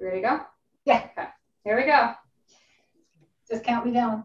ready to go? Yeah. Okay. Here we go. Just count me down.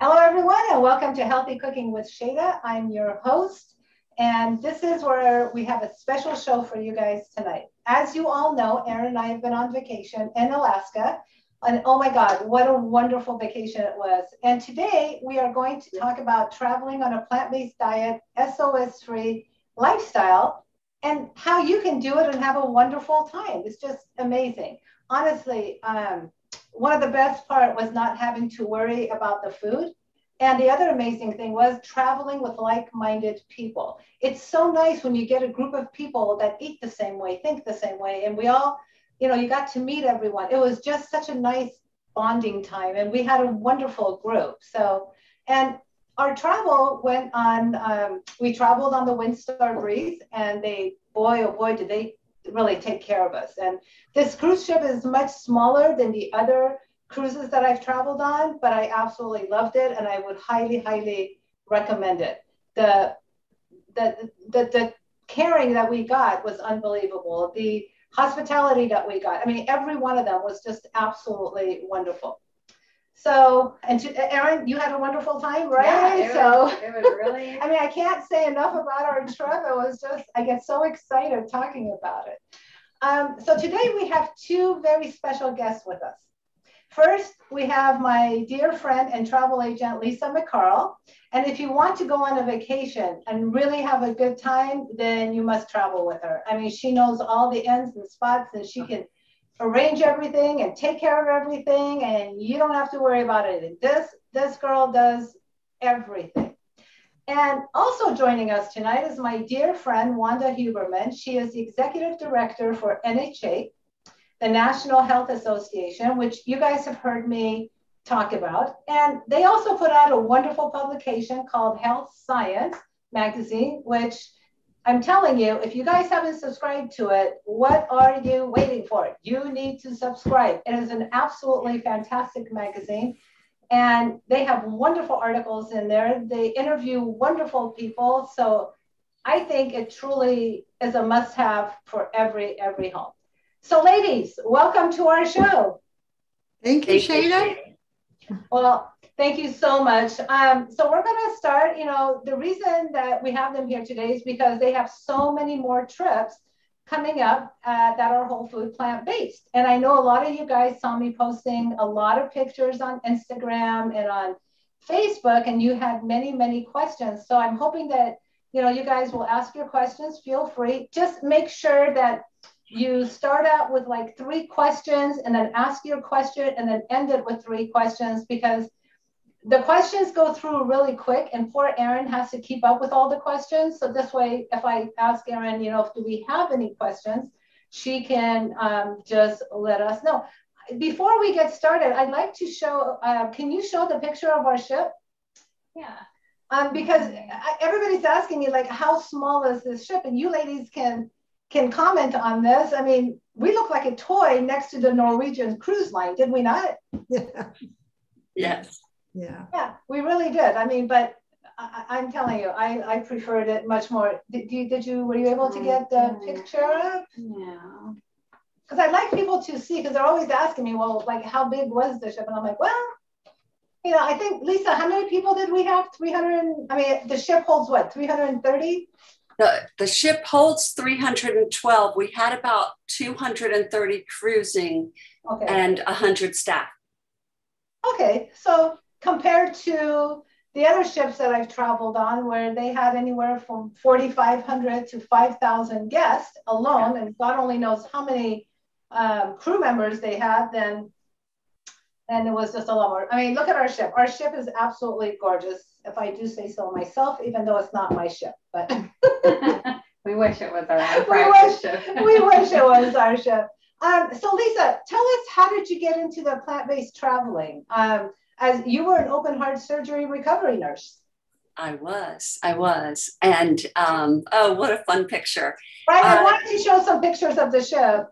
Hello, everyone, and welcome to Healthy Cooking with Shayda. I'm your host, and this is where we have a special show for you guys tonight. As you all know, Erin and I have been on vacation in Alaska, and oh my God, what a wonderful vacation it was. And today we are going to talk about traveling on a plant based diet, SOS free lifestyle, and how you can do it and have a wonderful time. It's just amazing. Honestly, um, one of the best part was not having to worry about the food. And the other amazing thing was traveling with like-minded people. It's so nice when you get a group of people that eat the same way, think the same way, and we all, you know, you got to meet everyone. It was just such a nice bonding time, and we had a wonderful group. So, and our travel went on. Um, we traveled on the Windstar Breeze, and they, boy, oh boy, did they really take care of us. And this cruise ship is much smaller than the other cruises that I've traveled on, but I absolutely loved it and I would highly, highly recommend it. The the the, the caring that we got was unbelievable. The hospitality that we got, I mean, every one of them was just absolutely wonderful. So, and to, Erin, you had a wonderful time, right? Yeah, it so was, it was really. I mean, I can't say enough about our trip. It was just, I get so excited talking about it. Um, so today we have two very special guests with us. First, we have my dear friend and travel agent, Lisa McCarl. And if you want to go on a vacation and really have a good time, then you must travel with her. I mean, she knows all the ends and spots and she can arrange everything and take care of everything and you don't have to worry about it. This this girl does everything. And also joining us tonight is my dear friend Wanda Huberman. She is the executive director for NHA, the National Health Association, which you guys have heard me talk about. And they also put out a wonderful publication called Health Science magazine, which I'm telling you, if you guys haven't subscribed to it, what are you waiting for? You need to subscribe. It is an absolutely fantastic magazine. And they have wonderful articles in there. They interview wonderful people. So I think it truly is a must have for every every home. So, ladies, welcome to our show. Thank you, Shayda. Well, thank you so much. Um, so we're going to start. You know, the reason that we have them here today is because they have so many more trips coming up uh, that are whole food plant based. And I know a lot of you guys saw me posting a lot of pictures on Instagram and on Facebook, and you had many, many questions. So I'm hoping that you know you guys will ask your questions. Feel free. Just make sure that you start out with like three questions and then ask your question and then end it with three questions because the questions go through really quick and poor Erin has to keep up with all the questions. So this way, if I ask Erin, you know, if, do we have any questions, she can um, just let us know. Before we get started, I'd like to show, uh, can you show the picture of our ship? Yeah. Um, because everybody's asking me like, how small is this ship? And you ladies can can comment on this. I mean, we look like a toy next to the Norwegian cruise line, did we not? Yeah. Yes. Yeah. Yeah, we really did. I mean, but I, am telling you, I, I preferred it much more. Did you, did you, were you able to get the picture up? Yeah. Because I'd like people to see, because they're always asking me, well, like, how big was the ship? And I'm like, well, you know, I think, Lisa, how many people did we have? 300, I mean, the ship holds what, 330? The, the ship holds 312. We had about 230 cruising okay. and 100 staff. Okay, so compared to the other ships that I've traveled on, where they had anywhere from 4,500 to 5,000 guests alone, and God only knows how many um, crew members they had, then then it was just a lot more. I mean, look at our ship. Our ship is absolutely gorgeous if I do say so myself, even though it's not my ship. But we wish it was our we wish, ship. we wish it was our ship. Um, so Lisa, tell us how did you get into the plant-based traveling? Um, as you were an open heart surgery recovery nurse. I was, I was, and um, oh, what a fun picture! Right, I uh, wanted to show some pictures of the ship.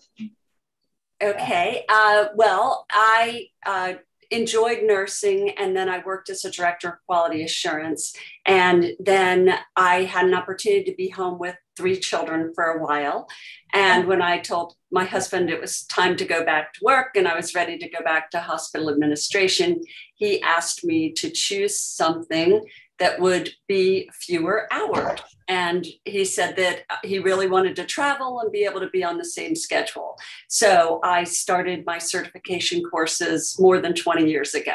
Okay, uh, well, I uh, enjoyed nursing and then I worked as a director of quality assurance. And then I had an opportunity to be home with three children for a while. And when I told my husband it was time to go back to work and I was ready to go back to hospital administration, he asked me to choose something that would be fewer hours. And he said that he really wanted to travel and be able to be on the same schedule. So I started my certification courses more than 20 years ago.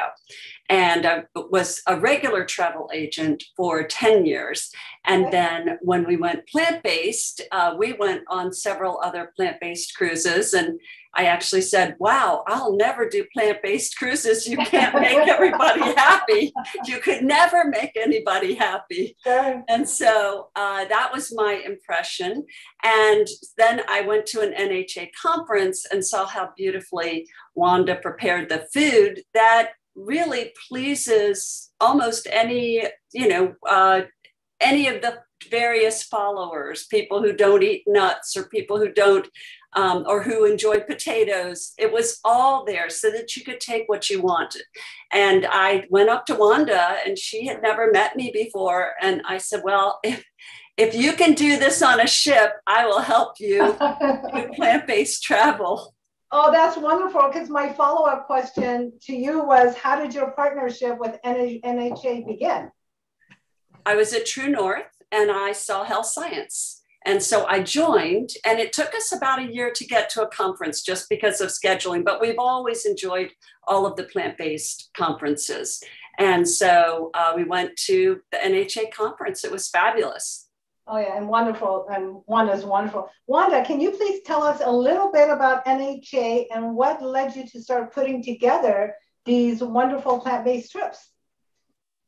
And I was a regular travel agent for 10 years. And then when we went plant based, uh, we went on several other plant based cruises. And I actually said, Wow, I'll never do plant based cruises. You can't make everybody happy. You could never make anybody happy. Sure. And so uh, that was my impression. And then I went to an NHA conference and saw how beautifully Wanda prepared the food that really pleases almost any, you know, uh, any of the various followers, people who don't eat nuts or people who don't um, or who enjoyed potatoes. It was all there so that you could take what you wanted. And I went up to Wanda, and she had never met me before. And I said, Well, if, if you can do this on a ship, I will help you do plant based travel. Oh, that's wonderful. Because my follow up question to you was How did your partnership with NHA begin? I was at True North and I saw health science. And so I joined, and it took us about a year to get to a conference just because of scheduling, but we've always enjoyed all of the plant based conferences. And so uh, we went to the NHA conference. It was fabulous. Oh, yeah, and wonderful. And Wanda's wonderful. Wanda, can you please tell us a little bit about NHA and what led you to start putting together these wonderful plant based trips?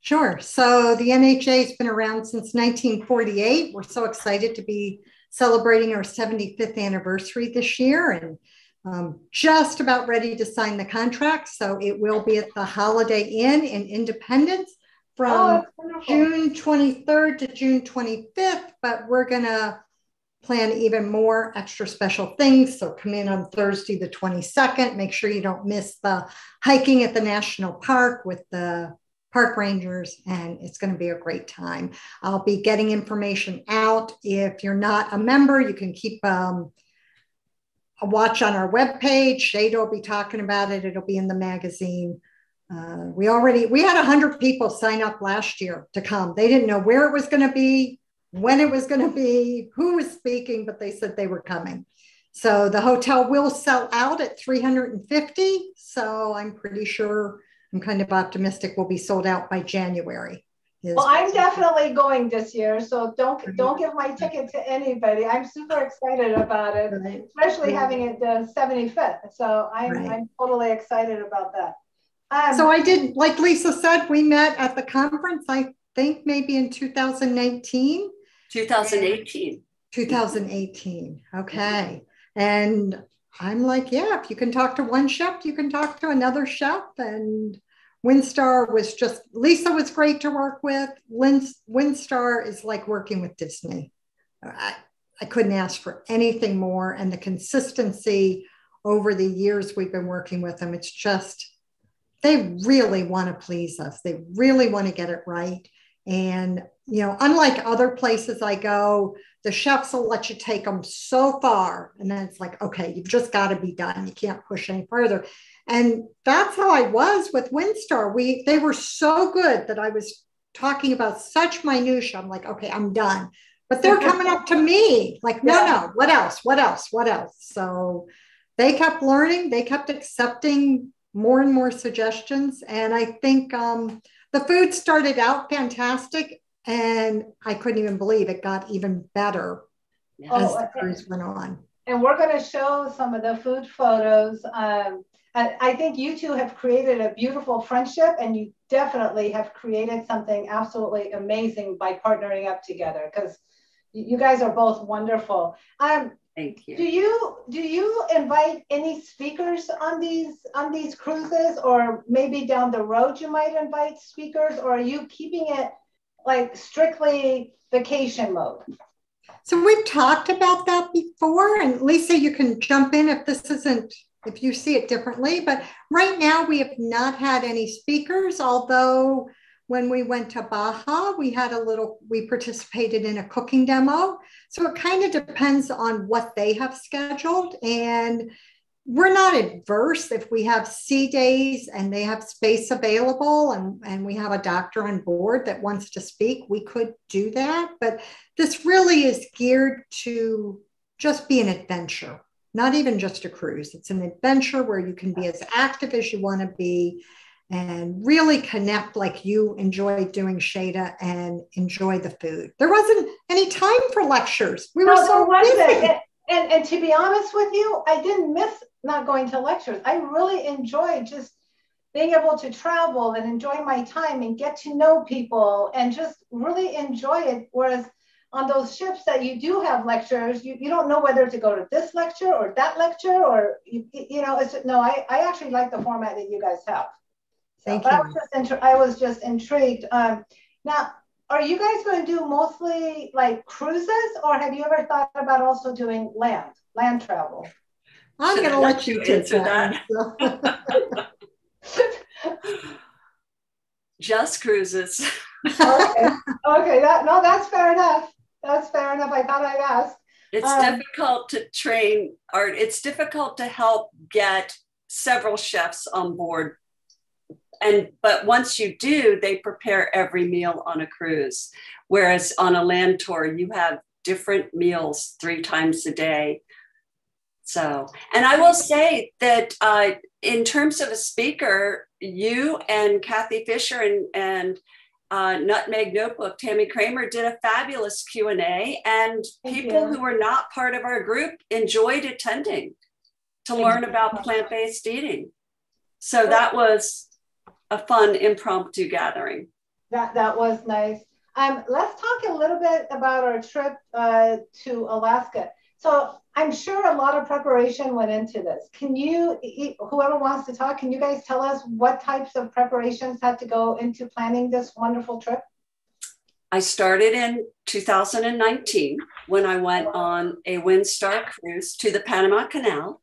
Sure. So the NHA has been around since 1948. We're so excited to be celebrating our 75th anniversary this year and um, just about ready to sign the contract. So it will be at the Holiday Inn in Independence from oh, June 23rd to June 25th. But we're going to plan even more extra special things. So come in on Thursday, the 22nd. Make sure you don't miss the hiking at the national park with the park rangers, and it's going to be a great time. I'll be getting information out. If you're not a member, you can keep um, a watch on our webpage. Shayda will be talking about it. It'll be in the magazine. Uh, we already we had 100 people sign up last year to come they didn't know where it was going to be when it was going to be who was speaking but they said they were coming so the hotel will sell out at 350 so i'm pretty sure I'm kind of optimistic we'll be sold out by January. Well, I'm definitely going this year, so don't don't give my ticket to anybody. I'm super excited about it, right. especially yeah. having it the 75th. So I'm right. I'm totally excited about that. Um, so I did, like Lisa said, we met at the conference. I think maybe in 2019. 2018. 2018. Okay. And I'm like, yeah, if you can talk to one chef, you can talk to another chef. And Windstar was just, Lisa was great to work with. Windstar is like working with Disney. I, I couldn't ask for anything more. And the consistency over the years we've been working with them, it's just, they really want to please us. They really want to get it right. And, you know, unlike other places I go, the chefs will let you take them so far. And then it's like, okay, you've just got to be done. You can't push any further. And that's how I was with Windstar. We they were so good that I was talking about such minutia. I'm like, okay, I'm done. But they're coming up to me like, no, no, what else? What else? What else? So they kept learning, they kept accepting more and more suggestions. And I think um, the food started out fantastic and I couldn't even believe it got even better oh, as the cruise went on. And we're going to show some of the food photos. Um, and I think you two have created a beautiful friendship, and you definitely have created something absolutely amazing by partnering up together because you guys are both wonderful. Um, Thank you. Do you do you invite any speakers on these on these cruises, or maybe down the road you might invite speakers, or are you keeping it like strictly vacation mode? So we've talked about that before, and Lisa, you can jump in if this isn't if you see it differently. But right now, we have not had any speakers, although when we went to Baja, we had a little, we participated in a cooking demo. So it kind of depends on what they have scheduled. And we're not adverse if we have sea days and they have space available and, and we have a doctor on board that wants to speak, we could do that. But this really is geared to just be an adventure, not even just a cruise. It's an adventure where you can be as active as you want to be and really connect like you enjoy doing Shayda and enjoy the food. There wasn't any time for lectures. We were no, so busy. And, and to be honest with you, I didn't miss not going to lectures. I really enjoyed just being able to travel and enjoy my time and get to know people and just really enjoy it. Whereas on those ships that you do have lectures, you, you don't know whether to go to this lecture or that lecture or, you, you know, it's, no, I, I actually like the format that you guys have. So, Thank you. I was, just I was just intrigued. Um, now, are you guys going to do mostly like cruises or have you ever thought about also doing land, land travel? I'm going to let you answer that. that. Just cruises. okay. Okay. That, no, that's fair enough. That's fair enough. I thought I'd ask. It's um, difficult to train or it's difficult to help get several chefs on board. And but once you do, they prepare every meal on a cruise. Whereas on a land tour, you have different meals three times a day so, and I will say that uh, in terms of a speaker, you and Cathy Fisher and, and uh, Nutmeg Notebook, Tami Kramer did a fabulous Q and A, and Thank people you. who were not part of our group enjoyed attending to learn about plant-based eating. So that was a fun impromptu gathering. That that was nice. Um, let's talk a little bit about our trip uh, to Alaska. So I'm sure a lot of preparation went into this. Can you, whoever wants to talk, can you guys tell us what types of preparations had to go into planning this wonderful trip? I started in 2019 when I went on a Windstar cruise to the Panama Canal.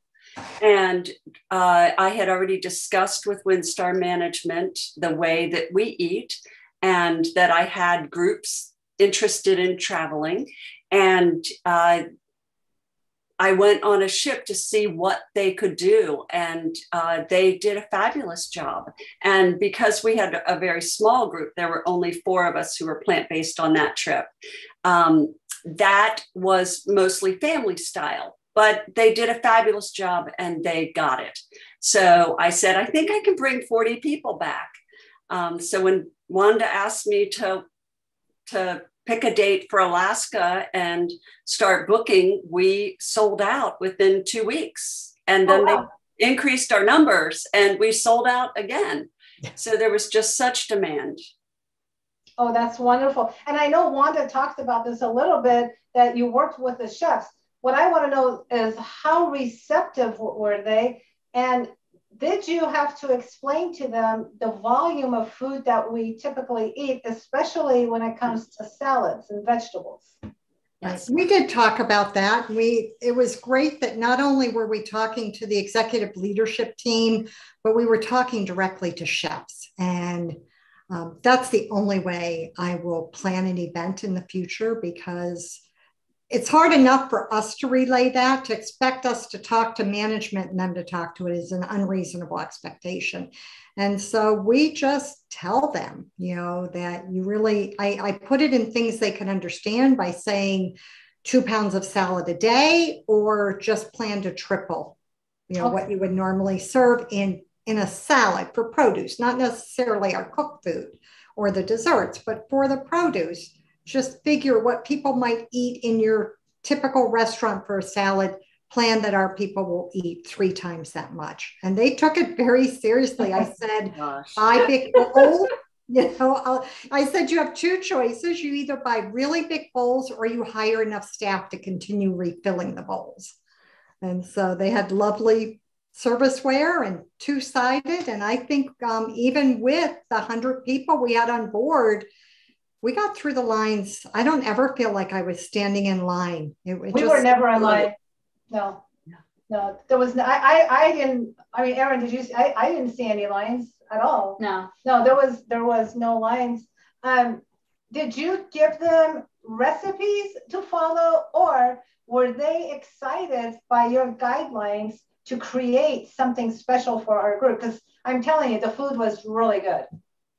And uh, I had already discussed with Windstar management the way that we eat and that I had groups interested in traveling. And uh, I went on a ship to see what they could do, and uh, they did a fabulous job. And because we had a very small group, there were only four of us who were plant based on that trip. Um, that was mostly family style, but they did a fabulous job and they got it. So I said, I think I can bring 40 people back. Um, so when Wanda asked me to to pick a date for Alaska and start booking, we sold out within two weeks. And then oh, wow. they increased our numbers and we sold out again. So there was just such demand. Oh, that's wonderful. And I know Wanda talked about this a little bit that you worked with the chefs. What I want to know is how receptive were they? And did you have to explain to them the volume of food that we typically eat, especially when it comes to salads and vegetables? Yes, we did talk about that. We it was great that not only were we talking to the executive leadership team, but we were talking directly to chefs. And um, that's the only way I will plan an event in the future because it's hard enough for us to relay that to expect us to talk to management and them to talk to it is an unreasonable expectation and so we just tell them you know that you really i, I put it in things they can understand by saying two pounds of salad a day or just plan to triple you know okay. what you would normally serve in in a salad for produce not necessarily our cooked food or the desserts but for the produce just figure what people might eat in your typical restaurant for a salad plan that our people will eat three times that much. And they took it very seriously. I said, buy big bowls. You know, I'll, I said you have two choices. You either buy really big bowls or you hire enough staff to continue refilling the bowls. And so they had lovely serviceware and two sided. And I think um, even with the 100 people we had on board, we got through the lines. I don't ever feel like I was standing in line. It, it we just, were never in line. No. no, there was, no, I, I, I didn't, I mean, Erin, did you, see- I, I didn't see any lines at all. No, No, there was, there was no lines. Um, did you give them recipes to follow or were they excited by your guidelines to create something special for our group? Because I'm telling you, the food was really good.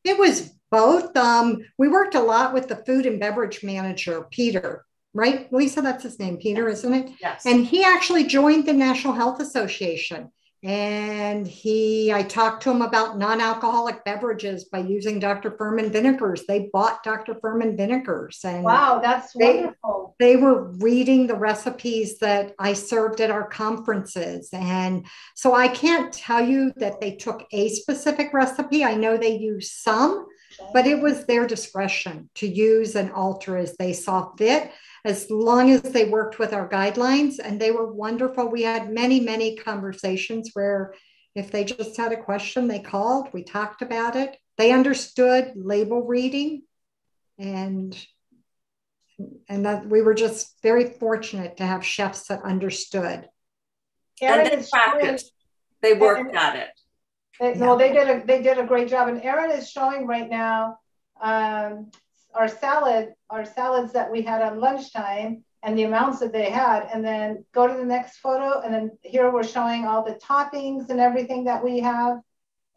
It was both. Um, we worked a lot with the food and beverage manager, Peter, right? Lisa, that's his name, Peter, isn't it? Yes. And he actually joined the National Health Association. And he, I talked to him about non alcoholic beverages by using Dr. Fuhrman vinegars. They bought Dr. Fuhrman vinegars. And Wow, that's They- wonderful. they were reading the recipes that I served at our conferences. And so I can't tell you that they took a specific recipe. I know they used some, but it was their discretion to use and alter as they saw fit, as long as they worked with our guidelines. And they were wonderful. We had many, many conversations where if they just had a question, they called, we talked about it. They understood label reading and and that we were just very fortunate to have chefs that understood. Erin and they is practiced. They worked at it. They, well, they did a they did a great job, and Erin is showing right now um, our salad, our salads that we had on lunchtime, and the amounts that they had, and then go to the next photo, and then here we're showing all the toppings and everything that we have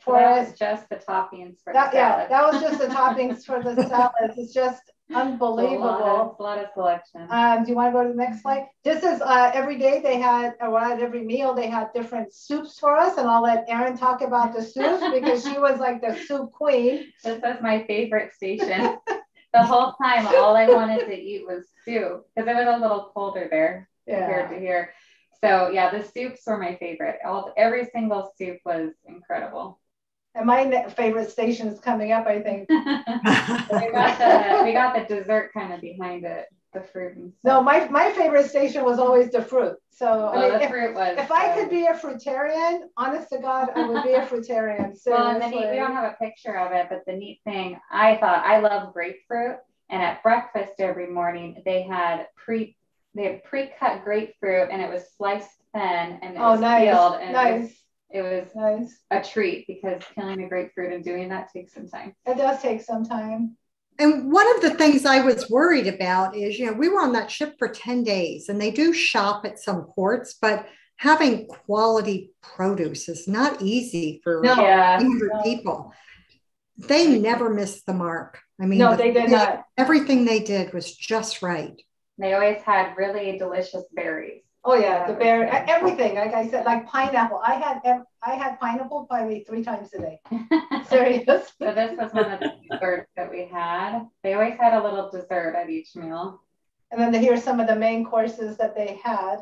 so for that us. was just the toppings for That, the yeah, that was just the toppings for the salads. It's just It's a lot unbelievable. of- a lot of selection. Um, do you want to go to the next slide? This is uh, every day they had, or at every meal, they had different soups for us. And I'll let Erin talk about the soups because she was like the soup queen. This was my favorite station. the whole time, all I wanted to eat was soup because it was a little colder there compared to here. So yeah, the soups were my favorite. All every single soup was incredible. And my favorite station is coming up, I think. we got the we got the dessert kind of behind it, the fruit and No, my, my favorite station was always the fruit. So well, I mean, the if, fruit was. if I could be a fruitarian, honest to God, I would be a fruitarian. Well, and the neat, we don't have a picture of it, but the neat thing, I thought I love grapefruit, and at breakfast every morning they had pre they had pre-cut grapefruit, and it was sliced thin, and it Oh, was nice, peeled, and it was, nice, it was nice. a treat because peeling the grapefruit and doing that takes some time. It does take some time. And one of the things I was worried about is, you know, we were on that ship for 10 days and they do shop at some ports, but having quality produce is not easy for No. Yeah, no. people. They never missed the mark. I mean, No, the- they did not. everything they did was just right. they always had really delicious berries. Oh yeah, the bear, everything. Like I said, like pineapple. I had I had pineapple probably three times a day. Serious. So this was one of the desserts that we had. They always had a little dessert at each meal. And then here's some of the main courses that they had.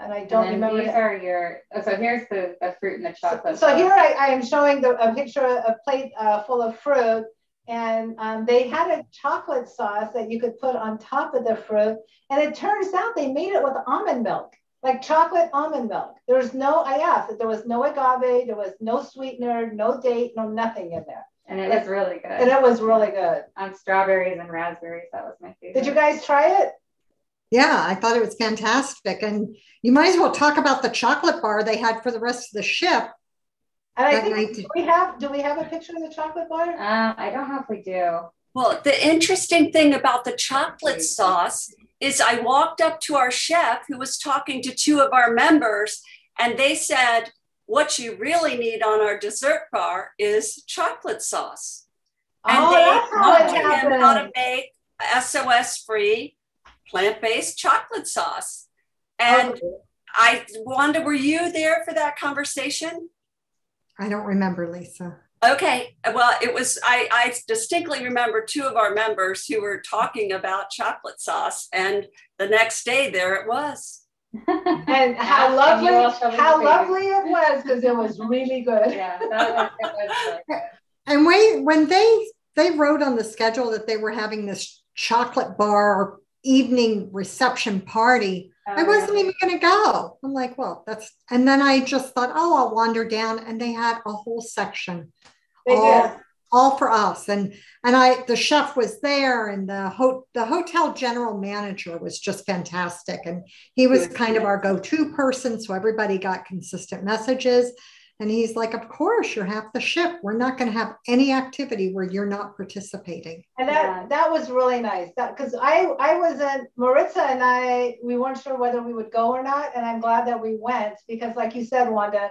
And I don't and remember. These are your. Oh, so here's the, the fruit and the chocolate. So sauce. here I, I am showing the, a picture, of a plate uh, full of fruit. And um, they had a chocolate sauce that you could put on top of the fruit. And it turns out they made it with almond milk, like chocolate almond milk. There was no, I asked, there was no agave, there was no sweetener, no date, no nothing in there. and it was really good. And it was really good. on strawberries and raspberries. That was my favorite. Did you guys try it? Yeah, I thought it was fantastic. And you might as well talk about the chocolate bar they had for the rest of the ship. And I think night. do we have, do we have a picture of the chocolate bar? Um, I don't know if we do. Well, the interesting thing about the chocolate sauce is I walked up to our chef who was talking to two of our members, and they said, What you really need on our dessert bar is chocolate sauce. And Oh, they how taught it him how to make SOS free plant based chocolate sauce. And Oh. I wonder, were you there for that conversation? I don't remember, Lisa. Okay, well, it was, I, I distinctly remember two of our members who were talking about chocolate sauce, and the next day there it was. And how Ask you lovely, will show me how lovely it was because it was really good. Yeah, that was, it was good. And we, when they they wrote on the schedule that they were having this chocolate bar evening reception party, I Um, wasn't even going to go. I'm like, well, that's. And then I just thought, oh, I'll wander down, and they had a whole section They all did. all for us. And and I the chef was there and the ho- the hotel general manager was just fantastic. And he was kind of our go-to person. So everybody got consistent messages. And he's like, Of course, you're half the ship. We're not going to have any activity where you're not participating. And that yeah. that was really nice. because I I wasn't Maritza and I we weren't sure whether we would go or not. And I'm glad that we went because like you said, Wanda,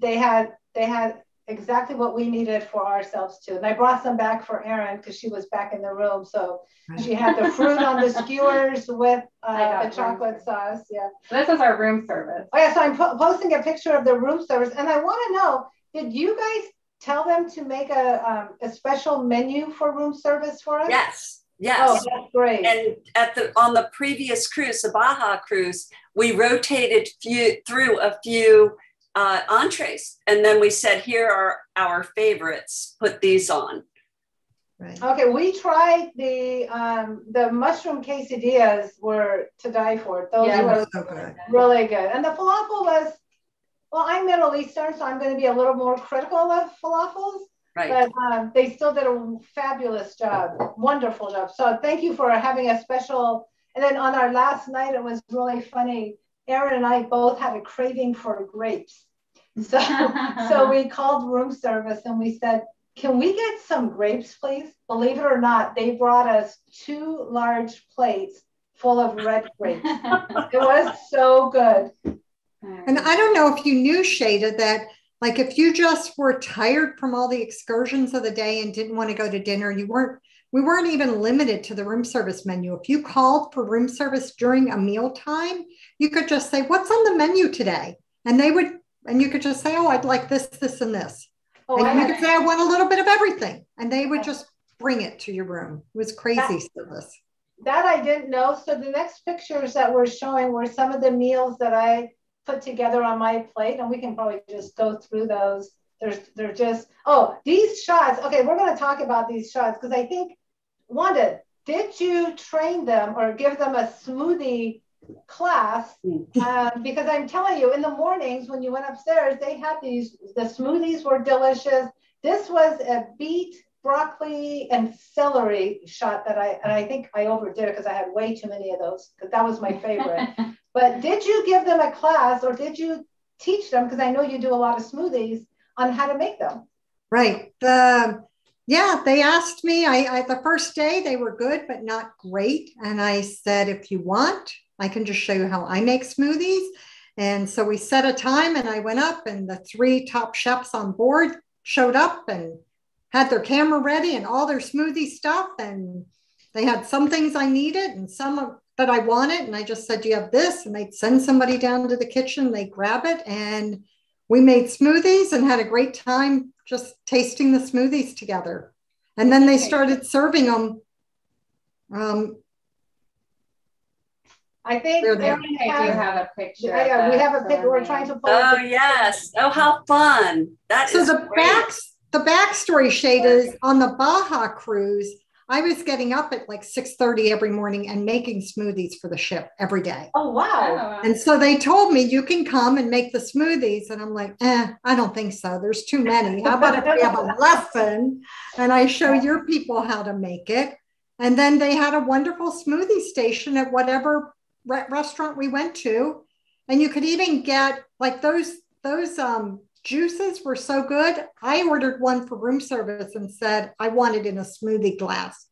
they had they had exactly what we needed for ourselves too. And I brought some back for Erin because she was back in the room. So she had the fruit on the skewers with uh, the chocolate sauce. Yeah. This is our room service. Oh yeah. So I'm po- posting a picture of the room service, and I want to know: Did you guys tell them to make a um, a special menu for room service for us? Yes. Yes. Oh, that's great. And at the on the previous cruise, the Baja cruise, we rotated few, through a few uh, entrees. And then we said, here are our favorites. Put these on. Right. Okay, we tried the um, the mushroom quesadillas were to die for. Those yeah, were so good. really good. And the falafel was, well, I'm Middle Eastern, so I'm going to be a little more critical of falafels. Right. But um, they still did a fabulous job, wonderful job. So thank you for having a special. And then on our last night, it was really funny. Erin and I both had a craving for grapes. So, so we called room service and we said, can we get some grapes, please? Believe it or not, they brought us two large plates full of red grapes. it was so good. And I don't know if you knew, Shayda, that like if you just were tired from all the excursions of the day and didn't want to go to dinner, you weren't we weren't even limited to the room service menu. If you called for room service during a meal time, you could just say, What's on the menu today? And they would and you could just say, "Oh, I'd like this, this, and this." Oh, and you could say, "I want a little bit of everything," and they would just bring it to your room. It was crazy that, service. That I didn't know. So the next pictures that we're showing were some of the meals that I put together on my plate, and we can probably just go through those. There's, they're just. Oh, these shots. Okay, we're going to talk about these shots because I think, Wanda, did you train them or give them a smoothie class hmm. um, because I'm telling you, in the mornings when you went upstairs, they had these, the smoothies were delicious. This was a beet, broccoli, and celery shot that I, and I think I overdid it because I had way too many of those because that was my favorite. but did you give them a class or did you teach them? Because I know you do a lot of smoothies on how to make them. Right. The yeah, they asked me. I, I the first day they were good, but not great. And I said, if you want, I can just show you how I make smoothies. And so we set a time and I went up and the three top chefs on board showed up and had their camera ready and all their smoothie stuff. And they had some things I needed and some that I wanted. And I just said, Do you have this? And they'd send somebody down to the kitchen, they grab it. And we made smoothies and had a great time just tasting the smoothies together. And then they started serving them um, I think I do have a picture. Yeah, yeah we have a picture. We're trying to pull. Oh yes! Oh how fun! That so the great. back the backstory shade is on the Baja cruise. I was getting up at like 6:30 every morning and making smoothies for the ship every day. Oh wow. And so they told me you can come and make the smoothies. And I'm like, eh, I don't think so. There's too many. How about if we have a lesson and I show your people how to make it? And then they had a wonderful smoothie station at whatever re- restaurant we went to, and you could even get like those those um, juices were so good. I ordered one for room service and said I wanted in a smoothie glass.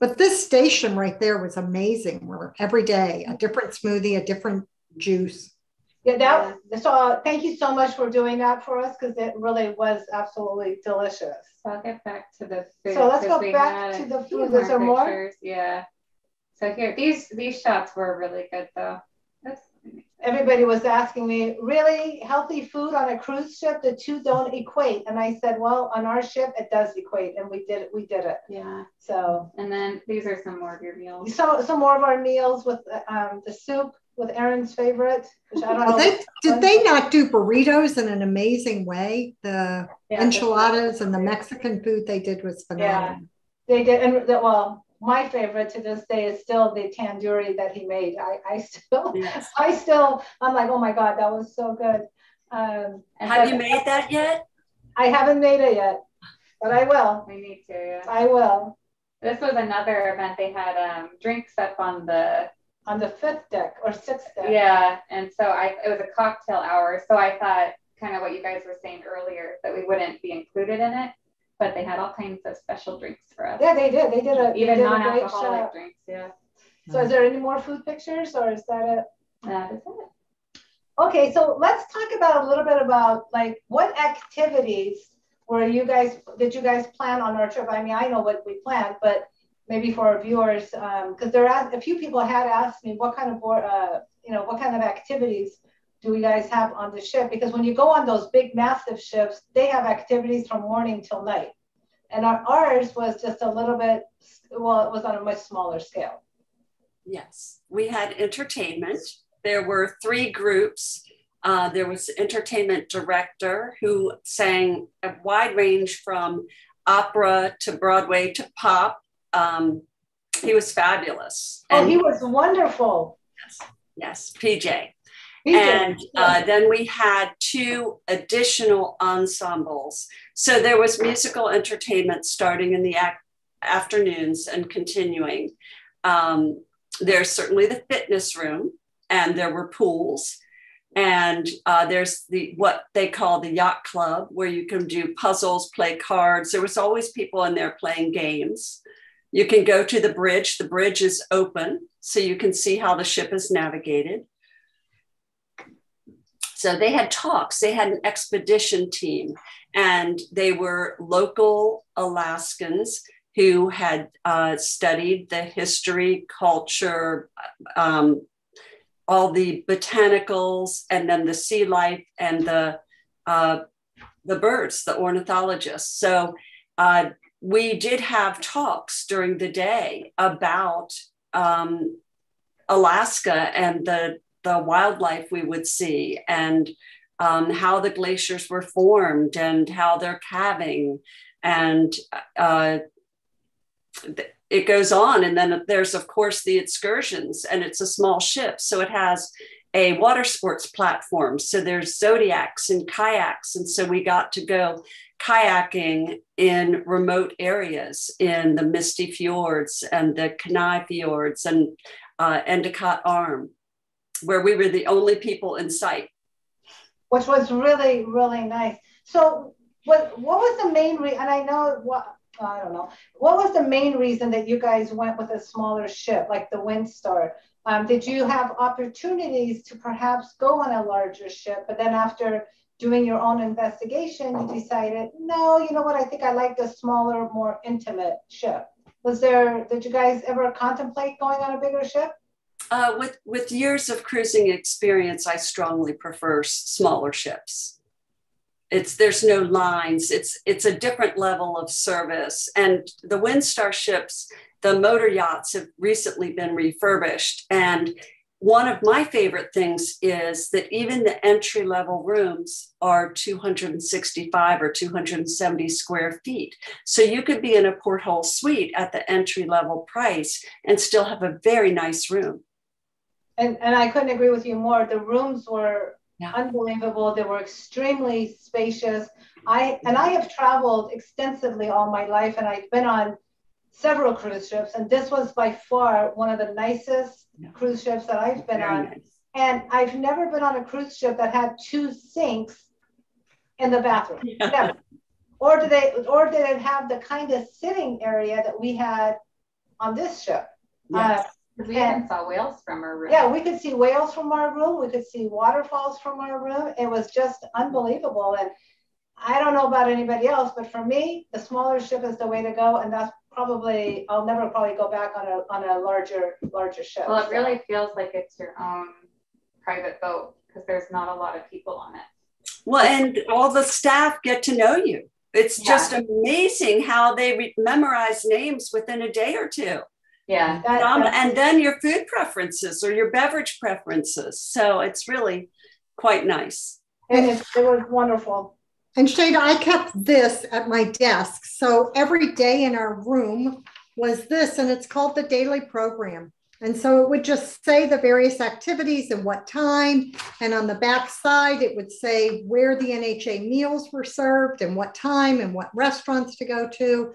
But this station right there was amazing. Where every day a different smoothie, a different juice. Yeah, that so uh, thank you so much for doing that for us because it really was absolutely delicious. So I'll get back to the food. So let's go back to the food. Is there more? Yeah. So here, these these shots were really good though. Everybody was asking me, really healthy food on a cruise ship? The two don't equate. And I said, well, on our ship it does equate, and we did it. We did it. Yeah. So. And then these are some more of your meals. Some some more of our meals with um, the soup with Erin's favorite. Which I don't know. They, did they not do burritos in an amazing way? The yeah, enchiladas and the Mexican food they did was phenomenal. Yeah, they did. And well, my favorite to this day is still the tandoori that he made. I, I still, yes. I still, I'm like, oh my God, that was so good. Um, Have you made that yet? I haven't made it yet. But I will. We need to. Yeah. I will. This was another event. They had um, drinks up on the on the fifth deck or sixth deck. Yeah, and so I it was a cocktail hour. So I thought kind of what you guys were saying earlier that we wouldn't be included in it, but they had all kinds of special drinks for us. Yeah, they did. They did a even did non-alcoholic drinks. Yeah. So is there any more food pictures or is that it? That is it. Okay, so let's talk about a little bit about like what activities were you guys did you guys plan on our trip? I mean, I know what we planned, but maybe for our viewers, because um, there are a few people had asked me what kind of uh, you know what kind of activities do we guys have on the ship? Because when you go on those big massive ships, they have activities from morning till night, and our, ours was just a little bit well, it was on a much smaller scale. Yes, we had entertainment. There were three groups. Uh, there was entertainment director who sang a wide range from opera to Broadway to pop. Um, he was fabulous. Oh, and he was wonderful. Yes, yes, PJ. And uh, then we had two additional ensembles. So there was musical entertainment starting in the afternoons and continuing. Um, there's certainly the fitness room, and there were pools. And uh, there's the what they call the yacht club, where you can do puzzles, play cards. There was always people in there playing games. You can go to the bridge. The bridge is open, so you can see how the ship is navigated. So they had talks. They had an expedition team, and they were local Alaskans who had uh, studied the history, culture, um, all the botanicals, and then the sea life and the uh, the birds, the ornithologists. So uh, we did have talks during the day about um, Alaska and the the wildlife we would see and um, how the glaciers were formed and how they're calving and uh, it goes on. And then there's of course the excursions and it's a small ship. So it has a water sports platform. So there's zodiacs and kayaks. And so we got to go kayaking in remote areas in the misty fjords and the kenai fjords and uh, endicott arm where we were the only people in sight which was really really nice so what what was the main reason and i know what I don't know. What was the main reason that you guys went with a smaller ship like the Windstar? Um, did you have opportunities to perhaps go on a larger ship, but then after doing your own investigation, you decided, no, you know what? I think I like the smaller, more intimate ship. Was there? Did you guys ever contemplate going on a bigger ship? Uh, with with years of cruising experience, I strongly prefer smaller ships it's there's no lines it's it's a different level of service and the windstar ships the motor yachts have recently been refurbished and one of my favorite things is that even the entry level rooms are 265 or 270 square feet. So you could be in a porthole suite at the entry level price and still have a very nice room. And, and I couldn't agree with you more. The rooms were yeah. unbelievable. They were extremely spacious. I and I have traveled extensively all my life, and I've been on several cruise ships, and this was by far one of the nicest yeah. cruise ships that I've been Very on. Nice. And I've never been on a cruise ship that had two sinks in the bathroom. Yeah. Never. Or did they or did it have the kind of sitting area that we had on this ship? Yes. Uh, we even saw whales from our room. Yeah, we could see whales from our room. We could see waterfalls from our room. It was just unbelievable. And I don't know about anybody else, but for me, the smaller ship is the way to go. And that's probably I'll never probably go back on a on a larger larger ship. Well, it so. really feels like it's your own private boat because there's not a lot of people on it. Well, and all the staff get to know you. It's yeah. just amazing how they re- memorize names within a day or two. Yeah. That, um, and then your food preferences or your beverage preferences. So it's really quite nice. And it, it was wonderful. And Shayda, I kept this at my desk. So every day in our room was this, and it's called the daily program. And so it would just say the various activities and what time. And on the back side, it would say where the NHA meals were served and what time and what restaurants to go to.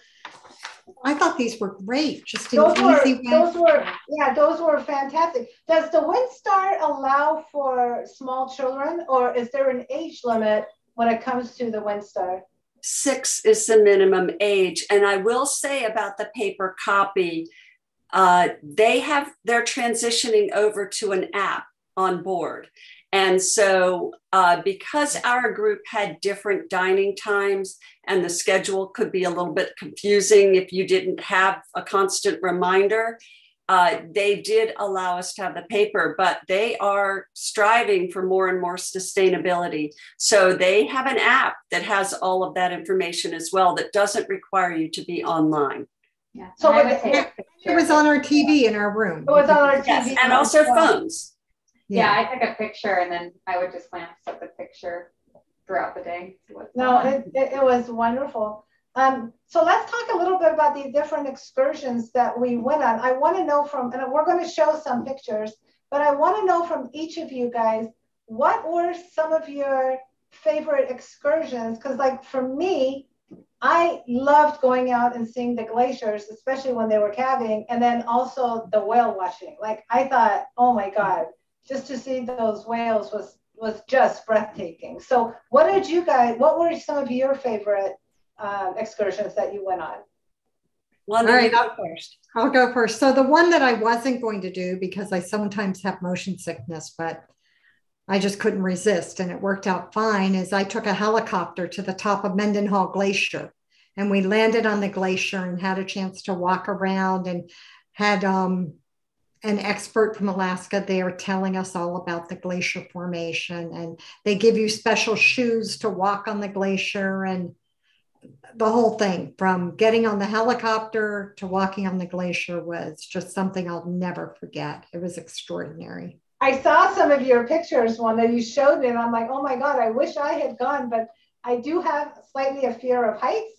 I thought these were great. Just an those were, easy way. Those were, yeah, those were fantastic. Does the Windstar allow for small children or is there an age limit when it comes to the Windstar? Six is the minimum age. And I will say about the paper copy, uh, they have they're transitioning over to an app on board and so uh, because our group had different dining times and the schedule could be a little bit confusing if you didn't have a constant reminder uh, they did allow us to have the paper, but they are striving for more and more sustainability. So they have an app that has all of that information as well that doesn't require you to be online. Yeah. So it, it was on our TV in our room. It was on our TV. Yes, and also phones. Yeah. yeah, I took a picture and then I would just glance at the picture throughout the day. No, it, it, it, was wonderful. Um, so let's talk a little bit about the different excursions that we went on. I want to know from, and we're going to show some pictures, but I want to know from each of you guys, what were some of your favorite excursions? Because like for me, I loved going out and seeing the glaciers, especially when they were calving, and then also the whale watching. Like I thought, oh my God, just to see those whales was was just breathtaking. So, what did you guys? What were some of your favorite um, excursions that you went on? Well, All right, I'll, first. I'll go first. So the one that I wasn't going to do because I sometimes have motion sickness, but I just couldn't resist and it worked out fine is I took a helicopter to the top of Mendenhall Glacier and we landed on the glacier and had a chance to walk around and had um, an expert from Alaska there telling us all about the glacier formation and they give you special shoes to walk on the glacier and the whole thing from getting on the helicopter to walking on the glacier was just something I'll never forget. It was extraordinary. I saw some of your pictures, one that you showed me, and I'm like, oh my God, I wish I had gone, but I do have slightly a fear of heights.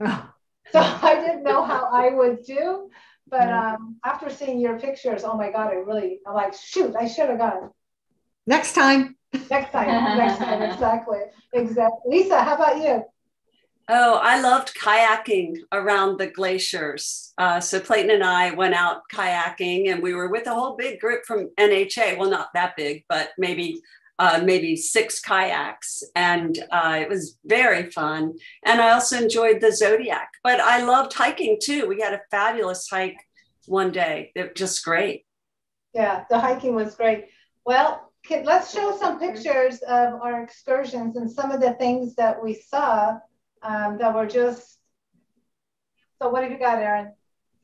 Oh. So I didn't know how I would do. But um, after seeing your pictures, oh my God, I really, I'm like, shoot, I should have gone. Next time. Next time. next time. Exactly. Exactly. Lisa, how about you? Oh, I loved kayaking around the glaciers. Uh, so Clayton and I went out kayaking, and we were with a whole big group from NHA. Well, not that big, but maybe uh, maybe six kayaks, and uh, it was very fun. And I also enjoyed the Zodiac. But I loved hiking too. We had a fabulous hike one day. It was just great. Yeah, the hiking was great. Well, let's show some pictures of our excursions and some of the things that we saw um, that were just. So what have you got, Erin?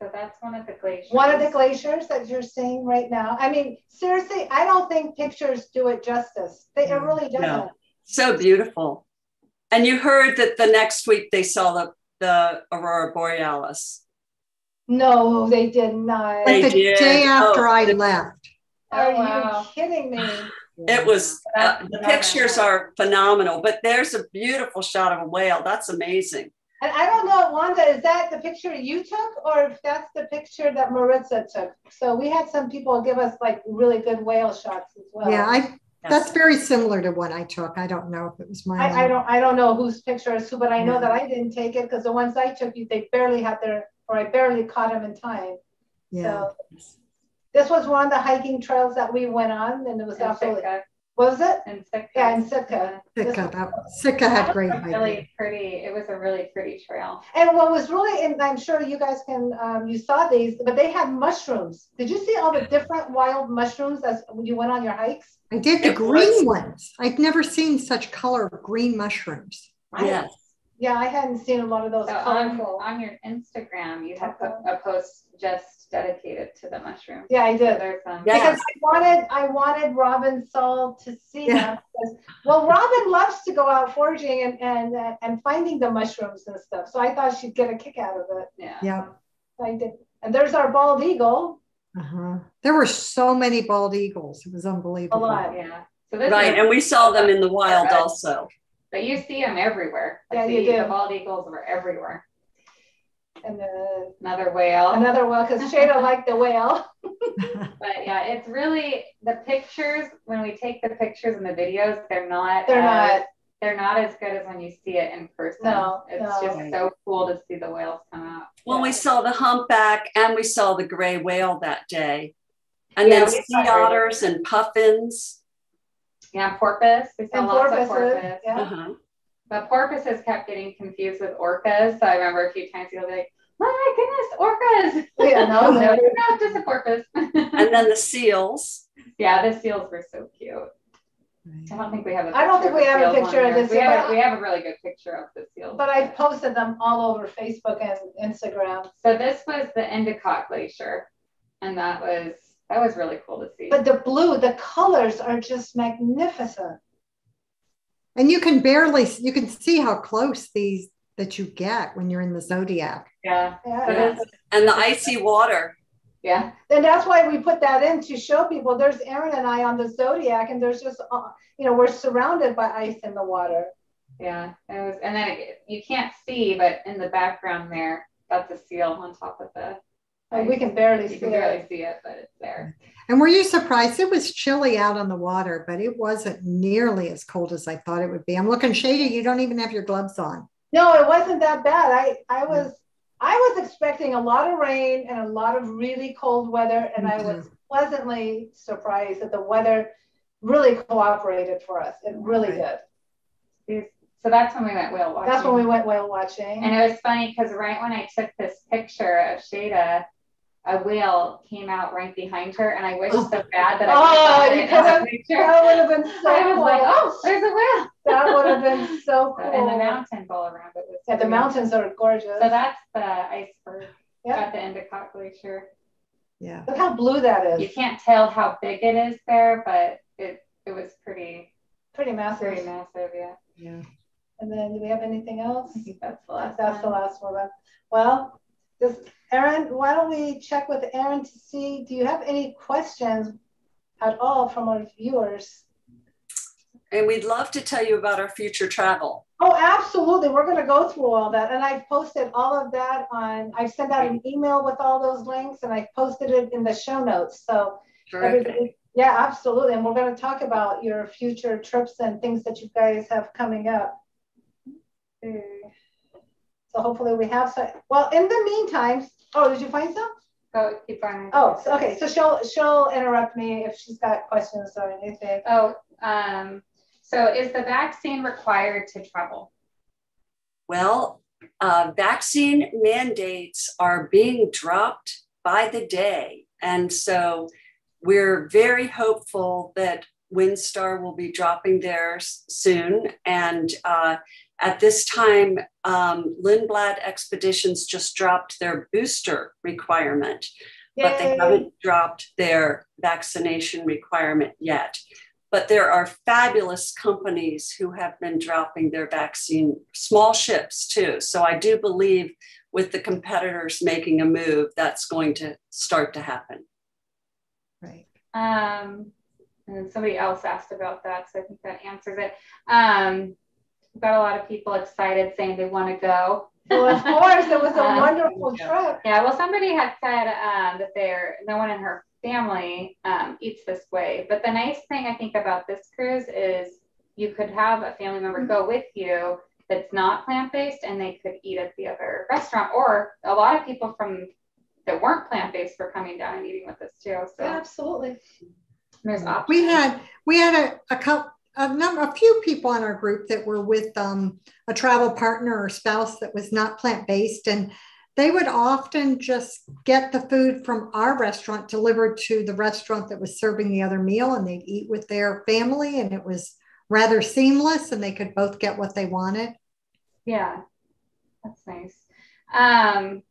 So that's one of the glaciers. One of the glaciers that you're seeing right now. I mean, seriously, I don't think pictures do it justice. They, it really doesn't. No. So beautiful. And you heard that the next week they saw the, the aurora borealis. No, they did not. Like the did. day after oh, I left. Are oh, wow. you kidding me? It was uh, the pictures are phenomenal, but there's a beautiful shot of a whale. That's amazing. And I don't know, Wanda, is that the picture you took or if that's the picture that Maritza took? So we had some people give us like really good whale shots as well. Yeah, I that's very similar to what I took. I don't know if it was mine. I, I don't I don't know whose picture is who, but I know yeah. that I didn't take it because the ones I took, they barely had their or I barely caught them in time. Yeah. So this was one of the hiking trails that we went on, and it was absolutely was it? In Sitka. Yeah, in Sitka. Sitka, that, Sitka had great Really pretty. It was a really pretty trail. And what was really, and I'm sure you guys can, um, you saw these, but they had mushrooms. Did you see all the different wild mushrooms as you went on your hikes? I did the it green was. ones. I've never seen such color green mushrooms. Yes. Yeah, I hadn't seen a lot of those so. On, on your Instagram, you have a, a post just dedicated to the mushrooms. Yeah, I did. So um, Because I wanted I wanted Robin Saul to see yeah. them. Well, Robin loves to go out foraging and and uh, and finding the mushrooms and stuff. So I thought she'd get a kick out of it. Yeah. Yeah. I did. And there's our bald eagle. Uh-huh. There were so many bald eagles. It was unbelievable. A lot, yeah. So right, and we saw them in the wild also. But you see them everywhere. Like yeah, the, you do. The bald eagles were everywhere. And then another whale. Another whale, because Shayda liked the whale. but yeah, it's really the pictures. When we take the pictures and the videos, they're not. They're as, not. They're not as good as when you see it in person. No, it's no. just so cool to see the whales come out. Well, yeah. we saw the humpback and we saw the gray whale that day, and yeah, then sea otters and puffins. Yeah, porpoise. We saw and lots porpoises, of porpoise. Yeah. Uh-huh. But porpoises kept getting confused with orcas. So I remember a few times he'll be like, oh my goodness, orcas. Oh, yeah, no, no, no just a porpoise. and then the seals. Yeah, the seals were so cute. I don't think we have a I don't think we have a picture of this. We have, a, we have a really good picture of the seals. But I posted them all over Facebook and Instagram. So this was the Endicott Glacier. And that was that was really cool to see. But the blue, the colors are just magnificent. And you can barely you can see how close these that you get when you're in the zodiac. Yeah. yeah. And the icy water. Yeah. And that's why we put that in to show people there's Erin and I on the zodiac, and there's just, uh, you know, we're surrounded by ice in the water. Yeah. It was, and then it, you can't see, but in the background there, that's a seal on top of the. Like we can barely you see can it. barely see it, but it's there. And were you surprised? It was chilly out on the water, but it wasn't nearly as cold as I thought it would be. I'm looking shady. You don't even have your gloves on. No, it wasn't that bad. I I was I was expecting a lot of rain and a lot of really cold weather, and mm-hmm. I was pleasantly surprised that the weather really cooperated for us. It really did. So that's when we went whale watching. That's when we went whale watching. And it was funny because right when I took this picture of Shayda, a whale came out right behind her, and I wished so bad that I oh, you could have, that would have been so. I was cool. like, oh, there's a whale. That would have been so cool. And the mountains all around it was. Yeah, the mountains are gorgeous. So that's the iceberg yep. at the Endicott Glacier. Yeah. Look how blue that is. You can't tell how big it is there, but it it was pretty. Pretty massive. Pretty massive, yeah. Yeah. And then, do we have anything else? I think that's the last. That's one. the last one. Well, this Erin, why don't we check with Erin to see, do you have any questions at all from our viewers? And we'd love to tell you about our future travel. Oh, absolutely. We're going to go through all that. And I've posted all of that on, I've sent out an email with all those links and I posted it in the show notes. So, yeah, absolutely. And we're going to talk about your future trips and things that you guys have coming up. Mm-hmm. So hopefully we have some. Well, in the meantime, oh, did you find some? Oh, keep finding. Oh, okay. So she'll she'll interrupt me if she's got questions or anything. Oh, um, so is the vaccine required to travel? Well, uh, vaccine mandates are being dropped by the day, and so we're very hopeful that Windstar will be dropping theirs soon, and uh, at this time, um, Lindblad Expeditions just dropped their booster requirement, Yay. but they haven't dropped their vaccination requirement yet. But there are fabulous companies who have been dropping their vaccine, small ships too. So I do believe with the competitors making a move, that's going to start to happen. Right. Um, and somebody else asked about that, so I think that answers it. Um, got a lot of people excited saying they want to go. Well, of course, it was a um, wonderful trip. Yeah, well, somebody had said um, that they're no one in her family um, eats this way. But the nice thing I think about this cruise is you could have a family member mm-hmm. go with you that's not plant based, and they could eat at the other restaurant. Or a lot of people from that weren't plant based were coming down and eating with us too. So yeah, absolutely. There's options. We had we had a, a couple a number, a few people in our group that were with um, a travel partner or spouse that was not plant based, and they would often just get the food from our restaurant delivered to the restaurant that was serving the other meal, and they'd eat with their family, and it was rather seamless, and they could both get what they wanted. Yeah, that's nice. Um,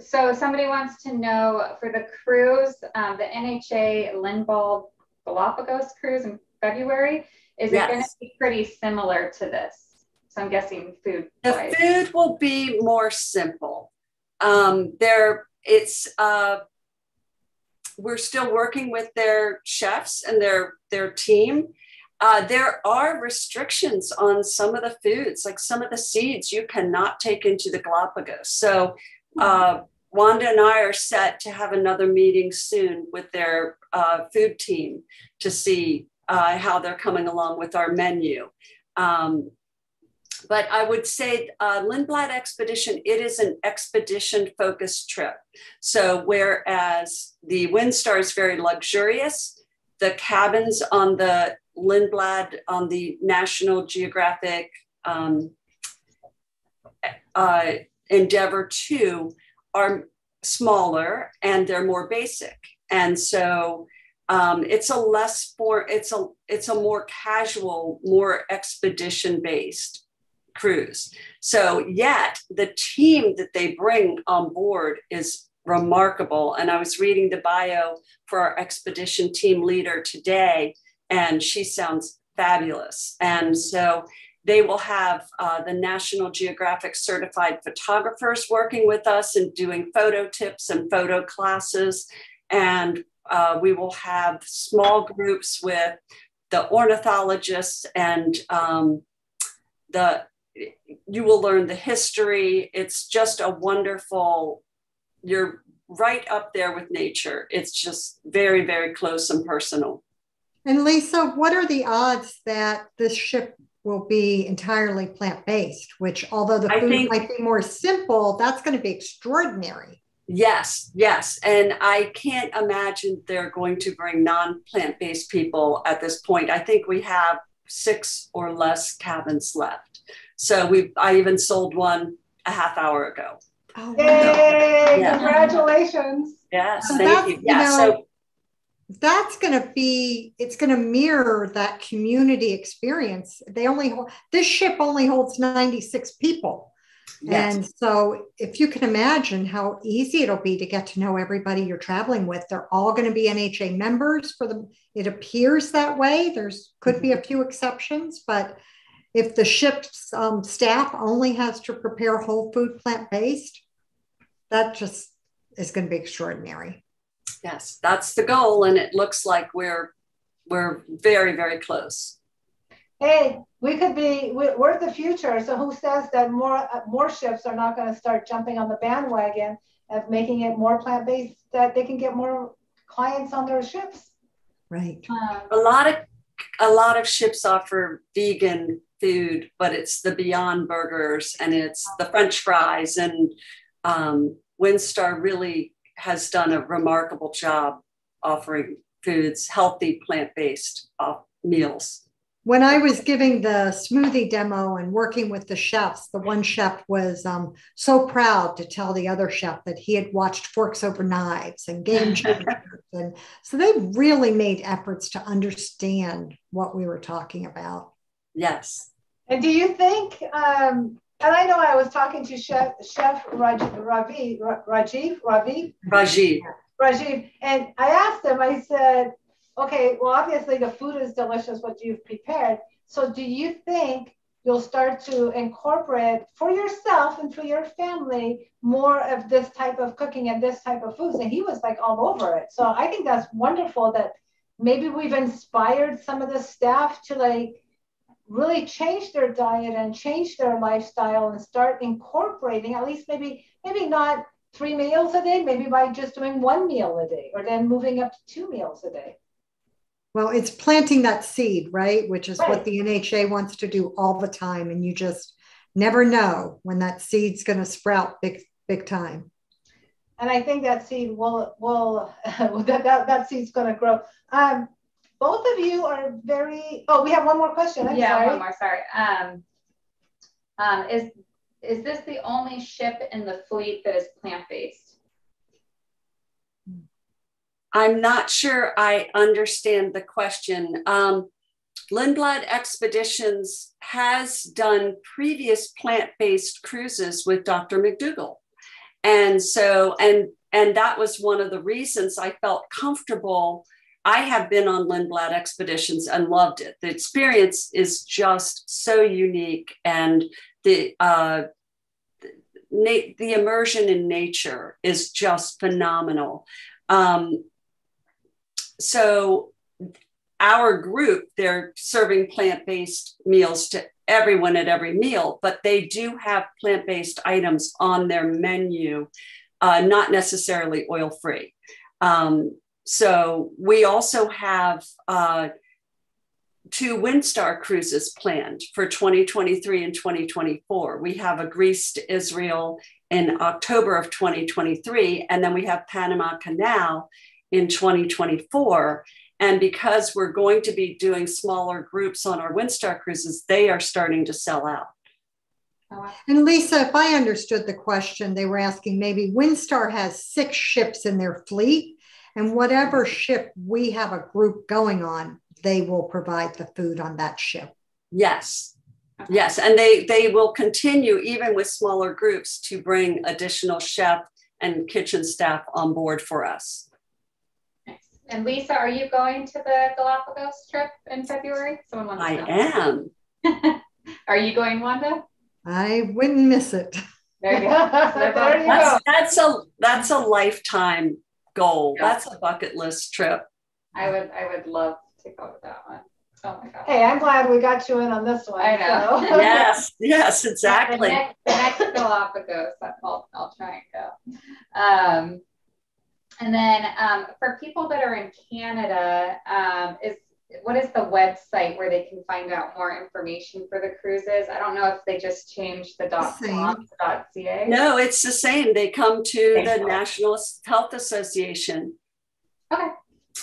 so somebody wants to know for the cruise, um, the NHA Lindblad Galapagos cruise in February is yes. it going to be pretty similar to this? So I'm guessing food. The food will be more simple. Um, there, it's uh, we're still working with their chefs and their their team. Uh, there are restrictions on some of the foods, like some of the seeds you cannot take into the Galapagos. So uh, Wanda and I are set to have another meeting soon with their uh, food team to see uh, how they're coming along with our menu. Um, but I would say uh, Lindblad Expedition, it is an expedition focused trip. So whereas the Windstar is very luxurious, the cabins on the Lindblad on the National Geographic um, uh, Endeavour 2 are smaller and they're more basic. And so um, it's a less for it's a it's a more casual, more expedition based cruise. So yet the team that they bring on board is remarkable. And I was reading the bio for our expedition team leader today, and she sounds fabulous. And so they will have uh, the National Geographic certified photographers working with us and doing photo tips and photo classes. And uh, we will have small groups with the ornithologists and um, the you will learn the history. It's just a wonderful you're right up there with nature. It's just very very close and personal. And lisa what are the odds that this ship will be entirely plant-based which although the food think, might be more simple that's going to be extraordinary Yes, yes. And I can't imagine they're going to bring non plant based people at this point. I think we have six or less cabins left. So we I even sold one a half hour ago. Oh, Yay! Yeah. Congratulations. Yes, so thank you. Yeah. You know, so that's going to be it's going to mirror that community experience they only this ship only holds 96 people Yes. And so, if you can imagine how easy it'll be to get to know everybody you're traveling with, they're all going to be NHA members for them. It appears that way. There's could be a mm-hmm. few exceptions, but if the ship's um, staff only has to prepare whole food plant based, that just is going to be extraordinary. Yes, that's the goal, and it looks like we're we're very very close hey, we could be, we're the future. So who says that more uh, more ships are not going to start jumping on the bandwagon of making it more plant based, that they can get more clients on their ships? Right. Um, a lot of a lot of ships offer vegan food, but it's the Beyond Burgers and it's the French fries, and um, Windstar really has done a remarkable job offering foods, healthy plant based meals when I was giving the smoothie demo and working with the chefs, the one chef was um, so proud to tell the other chef that he had watched Forks Over Knives and Game Changers. and so they really made efforts to understand what we were talking about. Yes. And do you think, um, and I know I was talking to Chef, Chef Raj, Ravi, Rajiv, Ravi? Rajiv. Rajiv. And I asked him, I said, okay, well, obviously the food is delicious, what you've prepared. So do you think you'll start to incorporate for yourself and for your family more of this type of cooking and this type of foods? And he was like all over it. So I think that's wonderful that maybe we've inspired some of the staff to like really change their diet and change their lifestyle and start incorporating at least maybe maybe not three meals a day maybe by just doing one meal a day or then moving up to two meals a day well, it's planting that seed, right? Which is right. what the NHA wants to do all the time. And you just never know when that seed's going to sprout big, big time. And I think that seed will, will, that, that, that seed's going to grow. Um, both of you are very, oh, we have one more question. I'm yeah, sorry. one more, sorry. Um, um, is, is this the only ship in the fleet that is plant-based? I'm not sure I understand the question. Um, Lindblad Expeditions has done previous plant-based cruises with Dr. McDougall. And so, and and that was one of the reasons I felt comfortable. I have been on Lindblad expeditions and loved it. The experience is just so unique, and the uh, the, immersion in nature is just phenomenal. Um, so our group, they're serving plant based meals to everyone at every meal, but they do have plant based items on their menu, uh, not necessarily oil free. Um, so we also have uh, two Windstar cruises planned for 2023 and 2024. We have a Greece to Israel in October of 2023, and then we have Panama Canal in 2024. And because we're going to be doing smaller groups on our Windstar cruises, they are starting to sell out. And Lisa, if I understood the question, they were asking maybe Windstar has six ships in their fleet, and whatever ship we have a group going on, they will provide the food on that ship. Yes. Yes, and they they will continue even with smaller groups to bring additional chef and kitchen staff on board for us. And Lisa, are you going to the Galapagos trip in February? Someone wants to know. I am. are you going, Wanda? I wouldn't miss it. There you go. there you that's, go. that's a that's a lifetime goal. Yeah. That's a bucket list trip. I would I would love to go to that one. Oh my god. Hey, I'm glad we got you in on this one. I know. So. yes, yes, exactly. The next, the next Galapagos, I'll, I'll try and go. Um, and then um, for people that are in Canada, um, is what is the website where they can find out more information for the cruises? I don't know if they just changed the .com to .ca. No, it's the same. They come to Thank the you. National Health Association. Okay.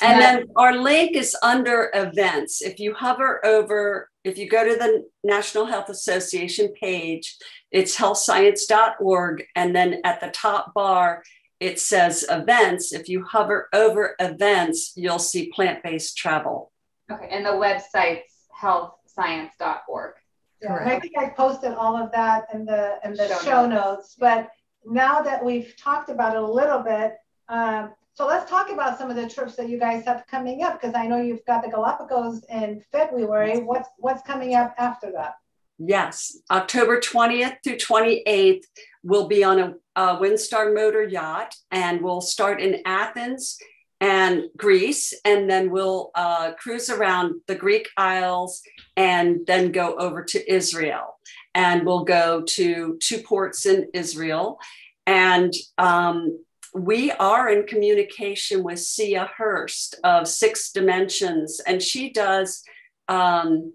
And then our link is under events. If you hover over, if you go to the National Health Association page, it's healthscience.org. And then at the top bar, it says events. If you hover over events, you'll see plant based travel. Okay. And the website's healthscience.org. Yeah, I think I posted all of that in the in the show, show notes. notes. But now that we've talked about it a little bit, um, so let's talk about some of the trips that you guys have coming up because I know you've got the Galapagos in February. What's what's coming up after that? Yes, October 20th through 28th, we'll be on a, a Windstar motor yacht and we'll start in Athens and Greece, and then we'll uh, cruise around the Greek Isles and then go over to Israel. And we'll go to two ports in Israel. And um, we are in communication with Sia Hurst of Six Dimensions, and she does. Um,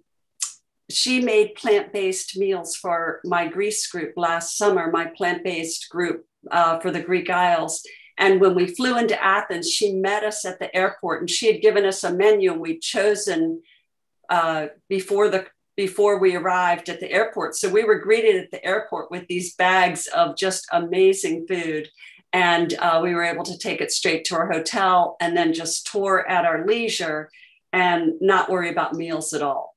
she made plant-based meals for my Greece group last summer, my plant-based group uh, for the Greek Isles. And when we flew into Athens, she met us at the airport, and she had given us a menu, and we'd chosen uh, before the before we arrived at the airport. So we were greeted at the airport with these bags of just amazing food. And uh, we were able to take it straight to our hotel and then just tour at our leisure and not worry about meals at all.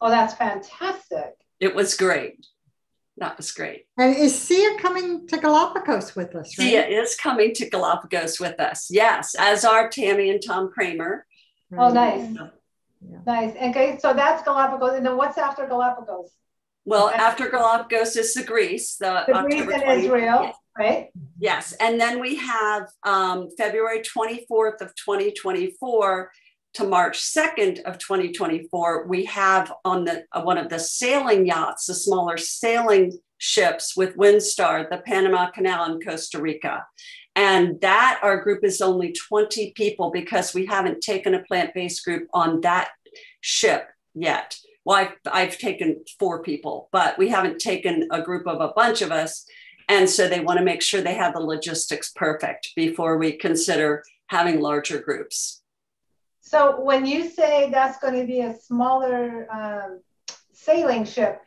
Oh, that's fantastic. It was great. That was great. And is Sia coming to Galapagos with us? Right? Sia is coming to Galapagos with us. Yes, as are Tami and Tom Kramer. Oh, nice. Yeah. Nice. Okay, so that's Galapagos. And then what's after Galapagos? Well, after Galapagos is the Greece, the, the Greece and Israel. Yes right? Yes. And then we have um, February 24th of 2024 to March 2nd of 2024, we have on the uh, one of the sailing yachts, the smaller sailing ships with Windstar, the Panama Canal in Costa Rica. And that our group is only 20 people because we haven't taken a plant-based group on that ship yet. Well, I've, I've taken four people, but we haven't taken a group of a bunch of us and so they want to make sure they have the logistics perfect before we consider having larger groups. So when you say that's going to be a smaller um, sailing ship,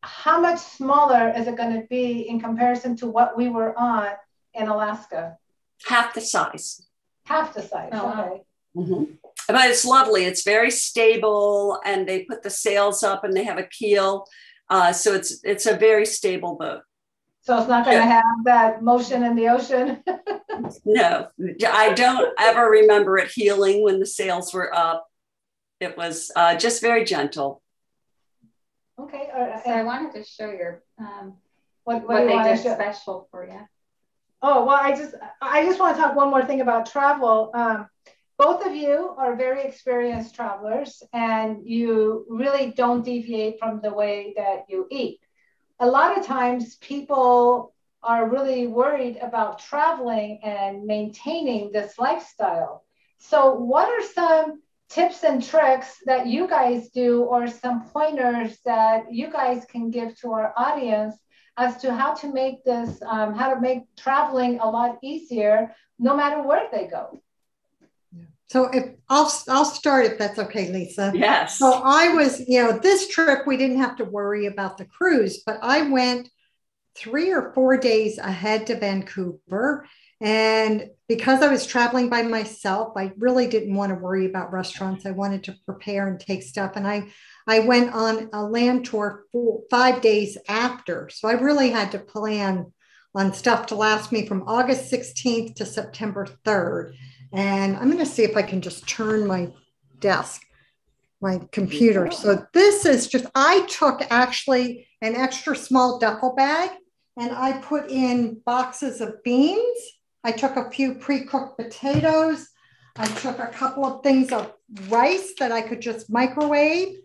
how much smaller is it going to be in comparison to what we were on in Alaska? Half the size. Half the size. Oh, okay. Mm-hmm. But it's lovely. It's very stable, and they put the sails up, and they have a keel, uh, so it's it's a very stable boat. So it's not going to have that motion in the ocean? no, I don't ever remember it healing when the sails were up. It was uh, just very gentle. Okay. so I wanted to show your um, what, what, what they did special for you. Oh well, I just I just want to talk one more thing about travel. Um, both of you are very experienced travelers and you really don't deviate from the way that you eat. A lot of times people are really worried about traveling and maintaining this lifestyle. So, what are some tips and tricks that you guys do, or some pointers that you guys can give to our audience as to how to make this, um, how to make traveling a lot easier no matter where they go? So if I'll I'll start if that's okay, Lisa. Yes. So I was, you know, this trip we didn't have to worry about the cruise, but I went three or four days ahead to Vancouver. And because I was traveling by myself, I really didn't want to worry about restaurants. I wanted to prepare and take stuff. And I I went on a land tour for five days after. So I really had to plan on stuff to last me from August 16th to September 3rd. And I'm going to see if I can just turn my desk, my computer. So this is just, I took actually an extra small duffel bag and I put in boxes of beans. I took a few pre cooked potatoes. I took a couple of things of rice that I could just microwave.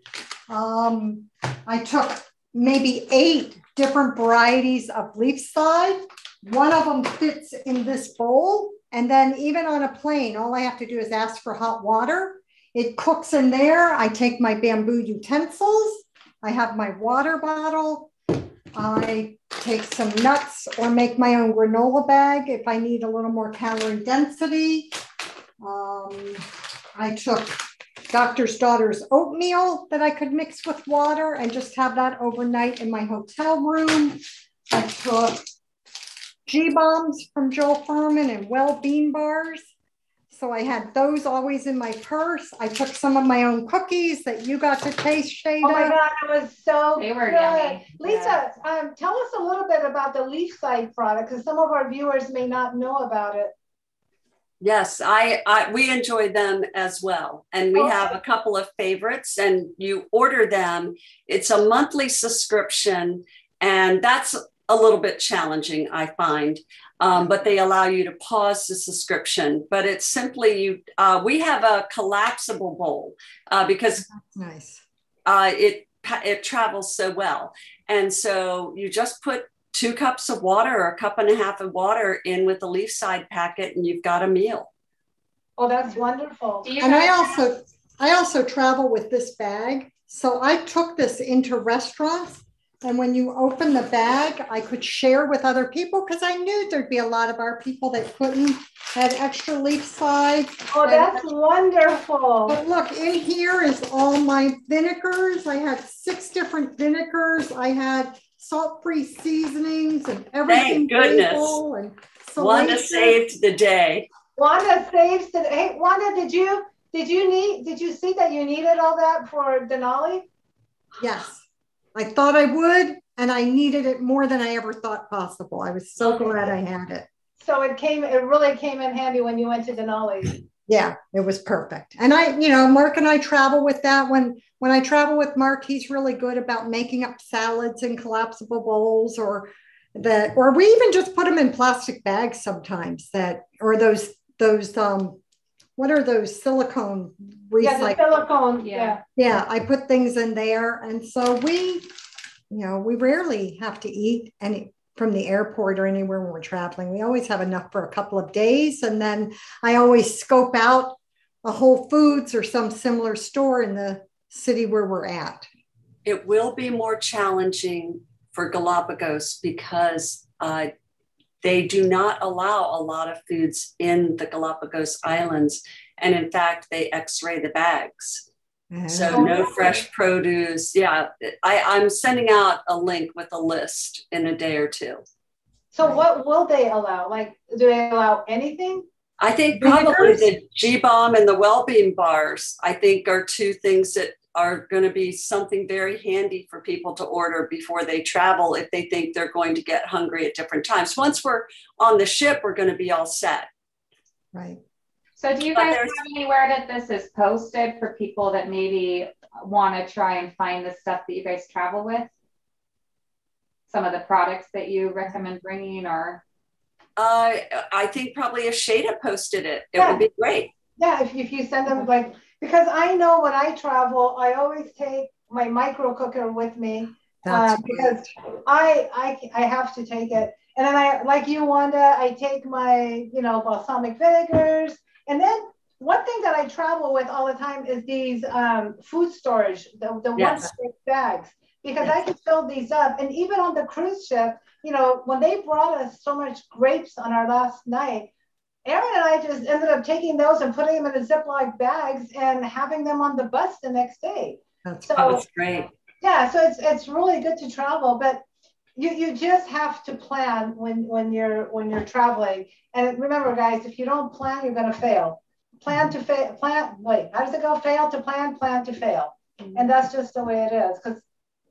Um, I took maybe eight different varieties of Leafside. One of them fits in this bowl. And then even on a plane, all I have to do is ask for hot water. It cooks in there. I take my bamboo utensils. I have my water bottle. I take some nuts or make my own granola bag if I need a little more calorie density. Um, I took doctor's daughter's oatmeal that I could mix with water and just have that overnight in my hotel room. I took G bombs from Joel Fuhrman and well bean bars. So I had those always in my purse. I took some of my own cookies that you got to taste, Shayda. Oh my God, it was so they were good. yummy. Lisa, yeah. um, tell us a little bit about the Leafside product because some of our viewers may not know about it. Yes, I, I we enjoy them as well, and we okay. have a couple of favorites. And you order them; it's a monthly subscription, and that's a little bit challenging, I find. Um, but they allow you to pause the subscription. But it's simply you. Uh, we have a collapsible bowl uh, because That's nice. Uh, it it travels so well, and so you just put two cups of water or a cup and a half of water in with the Leafside packet, and you've got a meal. Oh, that's wonderful. And I also I also travel with this bag. So I took this into restaurants and when you open the bag, I could share with other people because I knew there'd be a lot of our people that couldn't had extra Leafsides. Oh, that's and, wonderful. But look, in here is all my vinegars. I had six different vinegars. I had salt-free seasonings and everything. Thank goodness. And Wanda saved the day. Wanda saves the hey Wanda, did you did you need did you see that you needed all that for Denali? Yes. I thought I would, and I needed it more than I ever thought possible. I was so glad I had it. So it came, it really came in handy when you went to Denali. Yeah, it was perfect. And I, you know, Mark and I travel with that. When when I travel with Mark, he's really good about making up salads in collapsible bowls or that, or we even just put them in plastic bags sometimes that, or those those um what are those silicone recycling? Yeah, silicone. Yeah. Yeah, I put things in there, and so we, you know, we rarely have to eat any from the airport or anywhere when we're traveling. We always have enough for a couple of days, and then I always scope out a Whole Foods or some similar store in the city where we're at. It will be more challenging for Galapagos because uh, they do not allow a lot of foods in the Galapagos Islands. And in fact, they x ray the bags. Mm-hmm. So no fresh produce. Yeah, I, I'm sending out a link with a list in a day or two. So what will they allow? Like, do they allow anything? I think probably the G bomb and the well bean bars. I think are two things that are going to be something very handy for people to order before they travel if they think they're going to get hungry at different times. Once we're on the ship, we're going to be all set. Right. So, do you guys have anywhere that this is posted for people that maybe want to try and find the stuff that you guys travel with? Some of the products that you recommend bringing, or? Uh, I think probably if Shayda posted it, it yeah. would be great. Yeah, if, if you send them like, because I know when I travel, I always take my micro cooker with me uh, because I, I I have to take it. And then I, like you, Wanda, I take my, you know, balsamic vinegars. And then one thing that I travel with all the time is these um, food storage, the, the yes. one stick bags, because yes. I can fill these up. And even on the cruise ship, you know, when they brought us so much grapes on our last night, Erin and I just ended up taking those and putting them in the Ziploc bags and having them on the bus the next day. That's, so, that's great. Yeah, so it's it's really good to travel, but you you just have to plan when when you're when you're traveling. And remember, guys, if you don't plan, you're going to fail. Plan to fail. Plan. Wait, how does it go? Fail to plan. Plan to fail. And that's just the way it is. Because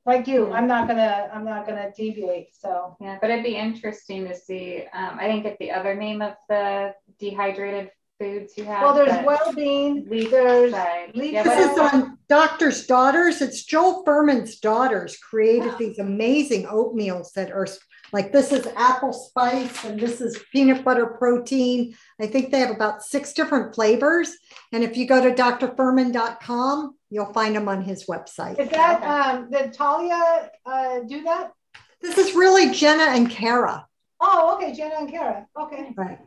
like you, I'm not gonna I'm not gonna deviate. So yeah, but it'd be interesting to see. Um, I didn't get the other name of the dehydrated foods you have. Well, there's well-being. There's leaf yeah, this is on Doctor's Daughters. It's Joel Fuhrman's daughters created these amazing oatmeals that are like this is apple spice and this is peanut butter protein. I think they have about six different flavors. And if you go to drfuhrman.com, you'll find them on his website. Is that, um, did Talia uh, do that? This is really Jenna and Kara. Oh, okay, Jenna and Kara. Okay. Right.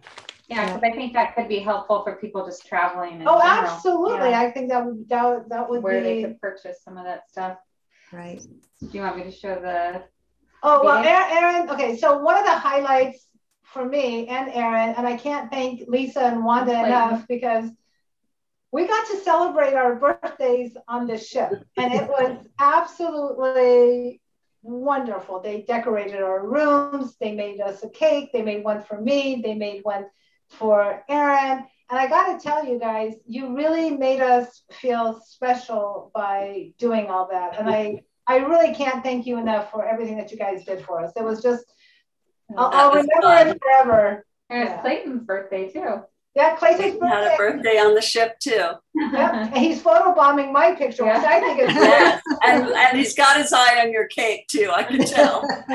Yeah, because I think that could be helpful for people just traveling. oh, general. absolutely. Yeah. I think that would that, that would where be... they could purchase some of that stuff. Right. Do you want me to show the? Oh well, Erin. Okay, so one of the highlights for me and Erin, and I can't thank Lisa and Wanda enough because we got to celebrate our birthdays on the ship, and it was absolutely wonderful. They decorated our rooms. They made us a cake. They made one for me. They made one for Erin. And I got to tell you guys, you really made us feel special by doing all that. And I, I really can't thank you enough for everything that you guys did for us. It was just, I'll, I'll remember fun. it forever. And it's yeah. Clayton's birthday too. Yeah, Clayton's birthday. had a birthday on the ship too. yep. And he's photobombing my picture, which I think is yes. and, and he's got his eye on your cake too, I can tell.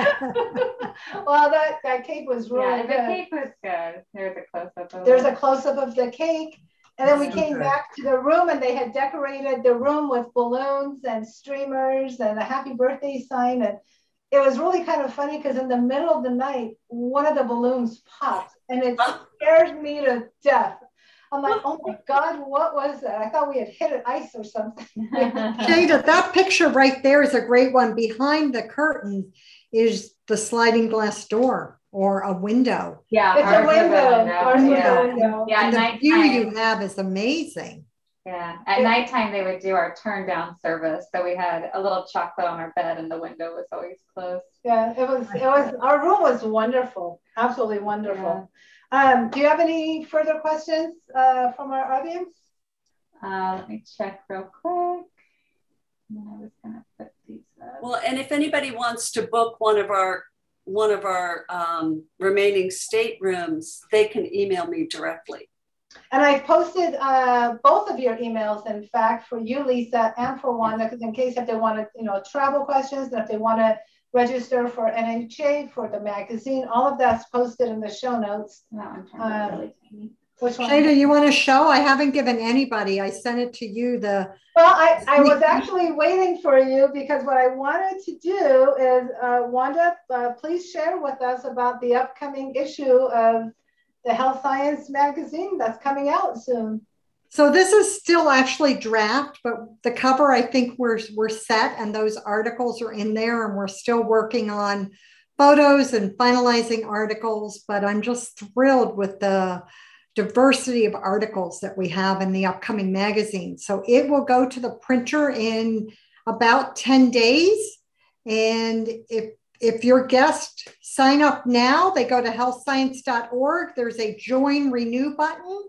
well, that, that cake was really yeah, good. The cake was good. There's a close up of There's it. a close up of the cake. And then we came back to the room and they had decorated the room with balloons and streamers and a happy birthday sign. And it was really kind of funny because in the middle of the night, one of the balloons popped and it ah. scared me to death. I'm like, oh my God, what was that? I thought we had hit an ice or something. Shayda, that picture right there is a great one. Behind the curtain is the sliding glass door or a window. Yeah, it's a window. window. yeah. window. Yeah, the view you have is amazing. Yeah. At nighttime, they would do our turn down service. So we had a little chocolate on our bed and the window was always closed. Yeah, it was, it was, our room was wonderful. Absolutely wonderful. Yeah. Um, do you have any further questions uh, from our audience? Uh, let me check real quick. I was gonna put these up. Well, and if anybody wants to book one of our one of our um, remaining staterooms, they can email me directly. And I've posted uh, both of your emails, in fact, for you, Lisa, and for Wanda, because in case if they want to, you know, travel questions, and if they want to register for NHA, for the magazine, all of that's posted in the show notes. That um, really tiny. Which one? Shayda, you want to show? I haven't given anybody. I sent it to you. The well, I, I was actually waiting for you because what I wanted to do is, uh, Wanda, uh, please share with us about the upcoming issue of the Health Science magazine that's coming out soon. So this is still actually draft, but the cover I think we're we're set and those articles are in there and we're still working on photos and finalizing articles, but I'm just thrilled with the diversity of articles that we have in the upcoming magazine. So it will go to the printer in about 10 days. And if if your guest sign up now, they go to healthscience.org. There's a join renew button.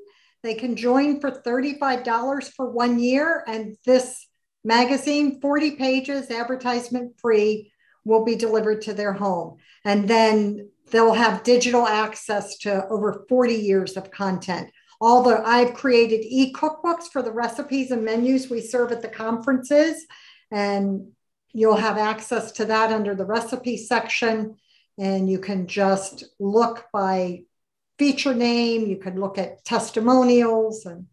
They can join for $35 for one year. And this magazine, 40 pages, advertisement free, will be delivered to their home. And then they'll have digital access to over 40 years of content. Although I've created e cookbooks for the recipes and menus we serve at the conferences. And You'll have access to that under the recipe section, and you can just look by feature name. You can look at testimonials, and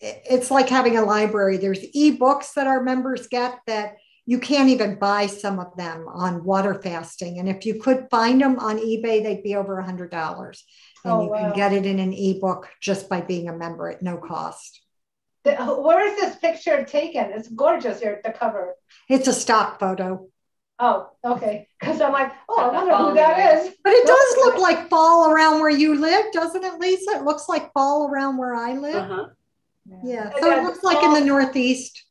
it's like having a library. There's ebooks that our members get that you can't even buy some of them on water fasting. And if you could find them on eBay, they'd be over a hundred dollars. And oh, you wow. can get it in an ebook just by being a member at no cost. The, where is this picture taken? It's gorgeous here at the cover. It's a stock photo. Oh, okay. Because I'm like, oh, I wonder who that is. But it does look like fall around where you live, doesn't it, Lisa? It looks like fall around where I live. Uh-huh. Yeah. So it looks like in the Northeast.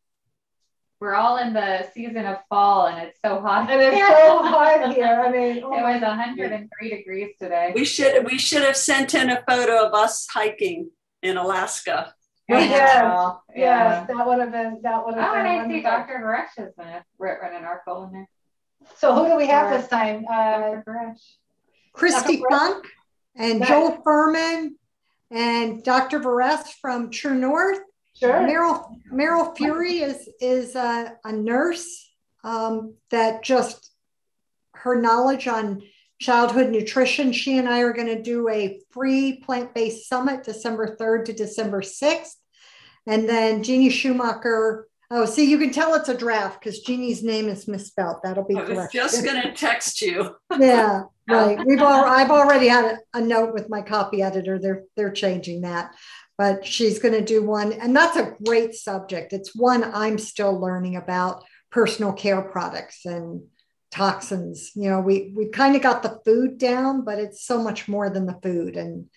We're all in the season of fall and it's so hot. And it's so hot here. I mean, oh it was 103 degrees today. We should we should have sent in a photo of us hiking in Alaska. Yes, yeah. yes, that would have been that would have oh, been. and I see Dr. Varesh has been written an article in there. So who do we have this time? Uh, Christy Funk and Joel Fuhrman and Dr. Varesh from True North. Sure. Meryl, Meryl Fury is, is a, a nurse um, that just her knowledge on childhood nutrition. She and I are going to do a free plant based summit December 3rd to December 6th. And then Jeannie Schumacher Oh, see, you can tell it's a draft because Jeannie's name is misspelled. That'll be I was correct. just going to text you. yeah, right. We've all, I've already had a, a, note with my copy editor. They're they're changing that, but she's going to do one, and that's a great subject. It's one I'm still learning about personal care products and toxins. You know, we we kind of got the food down, but it's so much more than the food, and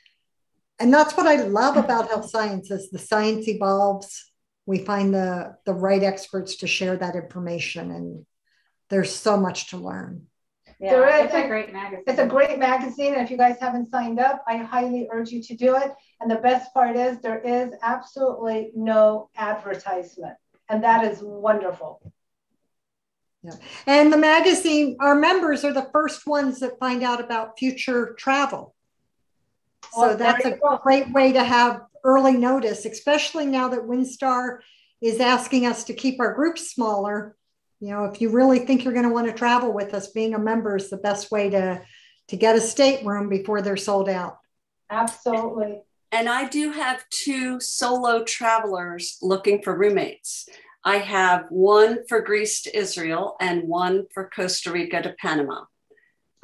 and that's what I love about health sciences. The science evolves we find the the right experts to share that information and there's so much to learn yeah, it's a great magazine. It's a great magazine. And if you guys haven't signed up, I highly urge you to do it. And the best part is there is absolutely no advertisement. And that is wonderful. Yeah. And the magazine, our members are the first ones that find out about future travel. So well, that's a great way to have early notice, especially now that Windstar is asking us to keep our groups smaller. You know, if you really think you're going to want to travel with us, being a member is the best way to to get a stateroom before they're sold out. Absolutely. And I do have two solo travelers looking for roommates. I have one for Greece to Israel and one for Costa Rica to Panama.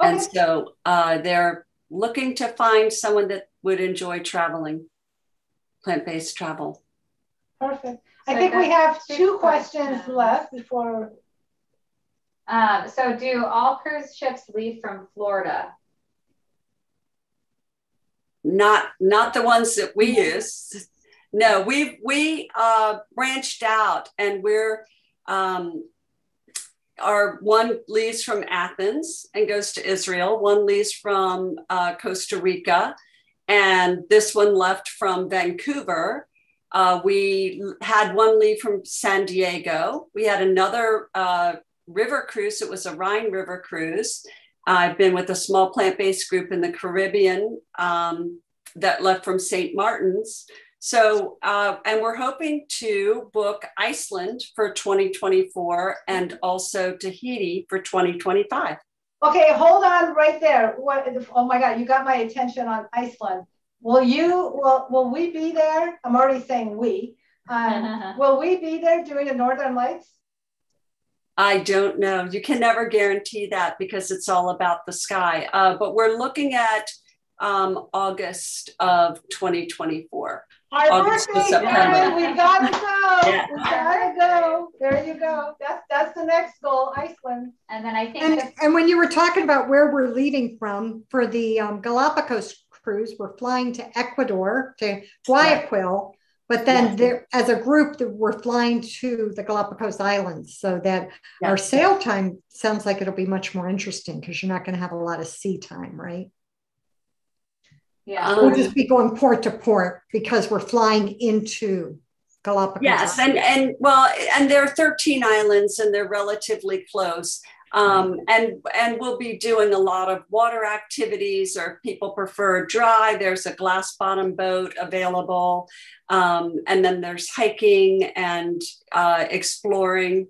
Okay. And so uh, they're looking to find someone that would enjoy traveling plant-based travel. Perfect. I think we have two questions left before. Um, so do all cruise ships leave from Florida? Not not the ones that we use. No, we we uh, branched out and we're um, our one leaves from Athens and goes to Israel. One leaves from uh, Costa Rica and this one left from Vancouver. Uh, we had one leave from San Diego. We had another uh, river cruise. It was a Rhine River cruise. I've been with a small plant based group in the Caribbean um, that left from St. Martin's. So, uh, and we're hoping to book Iceland for 2024 and also Tahiti for 2025. Okay, hold on right there. What? Oh my God, you got my attention on Iceland. Will you? Will Will we be there? I'm already saying we. Um, will we be there doing the Northern Lights? I don't know. You can never guarantee that because it's all about the sky. Uh, but we're looking at um, August of 2024. Our August birthday, we gotta go. Yeah. We gotta go. There you go. That's that's the next goal, Iceland. And then I think. And, and when you were talking about where we're leaving from for the um, Galapagos cruise, we're flying to Ecuador to Guayaquil. But then, there, as a group, we're flying to the Galapagos Islands, so that our sail time sounds like it'll be much more interesting because you're not going to have a lot of sea time, right? Yeah. We'll just be going port to port because we're flying into Galapagos. Yes, and and well, and there are 13 islands and they're relatively close. Um, and and we'll be doing a lot of water activities or if people prefer dry there's a glass bottom boat available um, and then there's hiking and uh, exploring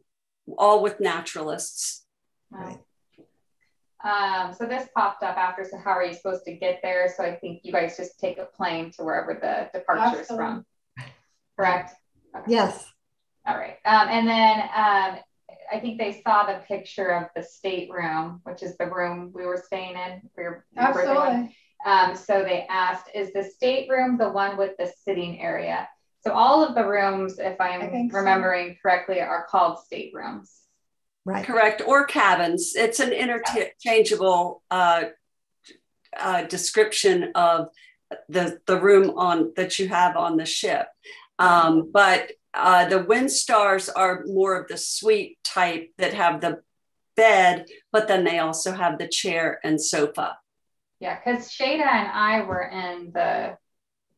all with naturalists right um, so this popped up after. So how are you supposed to get there? So I think you guys just take a plane to wherever the departure is from. correct? Okay. Yes. All right. Um, and then um, I think they saw the picture of the stateroom, which is the room we were staying in for your, your Absolutely. Um, so they asked, is the stateroom the one with the sitting area? So all of the rooms, if I'm remembering so. correctly, are called staterooms. Right. Correct. Or cabins. It's an interchangeable uh, uh, description of the the room on that you have on the ship. Um, but uh, the Windstars are more of the suite type that have the bed, but then they also have the chair and sofa. Yeah, because Shayda and I were in the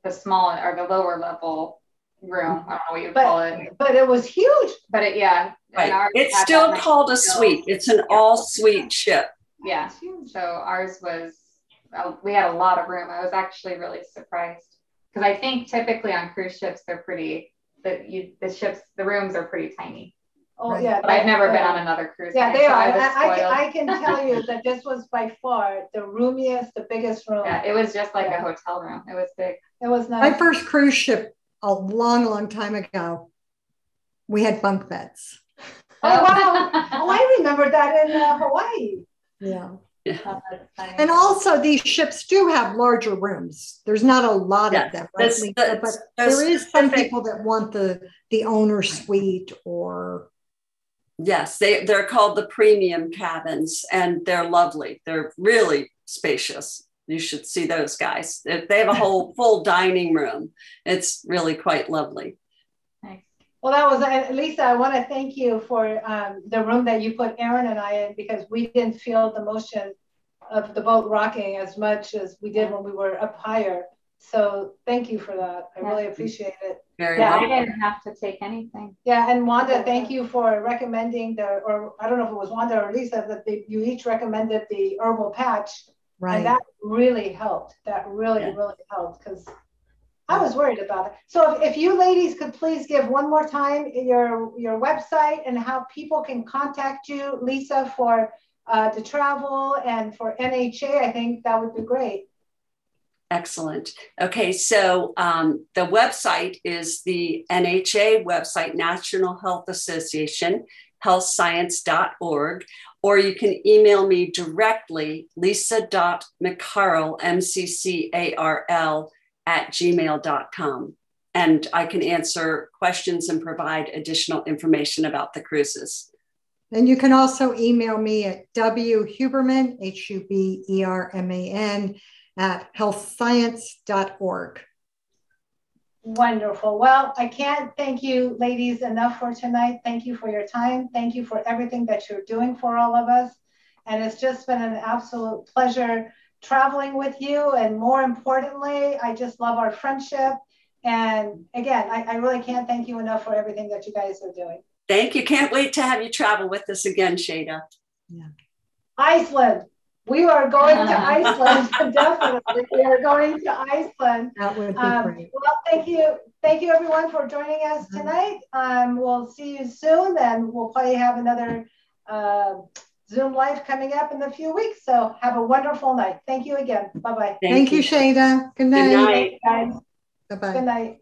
the small or the lower level room. I don't know what you but, call it. But it was huge. But it yeah. Right. It's still called a suite. It's an all suite ship. Yeah. So ours was uh, we had a lot of room. I was actually really surprised because I think typically on cruise ships they're pretty the you the ships the rooms are pretty tiny. Oh right. yeah, but I've never been on another cruise. Yeah, they so are. I, I, I, can tell you that this was by far the roomiest, the biggest room. Yeah, it was just like yeah. a hotel room. It was big. It was nice. My first cruise ship a long, long time ago. We had bunk beds. Oh wow! oh, I remember that in uh, Hawaii. Yeah. Yeah. Oh, and also, these ships do have larger rooms. There's not a lot of them, right? The, but there is some people that want the the owner suite or. Yes, they they're called the premium cabins, and they're lovely. They're really spacious. You should see those guys. They have a whole full dining room. It's really quite lovely. Well, that was Lisa. I want to thank you for um, the room that you put Erin and I in because we didn't feel the motion of the boat rocking as much as we did when we were up higher. So thank you for that. I really appreciate it. Very yeah, well. I didn't have to take anything. Yeah, and Wanda, thank you for recommending the, or I don't know if it was Wanda or Lisa, that they, you each recommended the herbal patch. Right. And that really helped. That really, yeah. really helped because I was worried about it. So if, if, you ladies could please give one more time your your website and how people can contact you, Lisa, for uh, the travel and for NHA, I think that would be great. Excellent. Okay, so um, the website is the NHA website, National Health Association, healthscience.org, or you can email me directly, lisa.mccarl, M C C A R L, at gmail.com. And I can answer questions and provide additional information about the cruises. And you can also email me at whuberman, H U B E R M A N, at healthscience.org. Wonderful. Well, I can't thank you, ladies, enough for tonight. Thank you for your time. Thank you for everything that you're doing for all of us. And it's just been an absolute pleasure traveling with you. And more importantly, I just love our friendship. And again, I, I really can't thank you enough for everything that you guys are doing. Thank you. Can't wait to have you travel with us again, Shayda. Yeah. Iceland. We are going to Iceland. Definitely. We are going to Iceland. That would be um, great. Well, thank you. Thank you everyone for joining us tonight. Um, we'll see you soon and we'll probably have another uh, Zoom Live coming up in a few weeks. So have a wonderful night. Thank you again. Bye bye. Thank, Thank you, Shayda. Good night. Good night. Guys. Bye bye. Good night.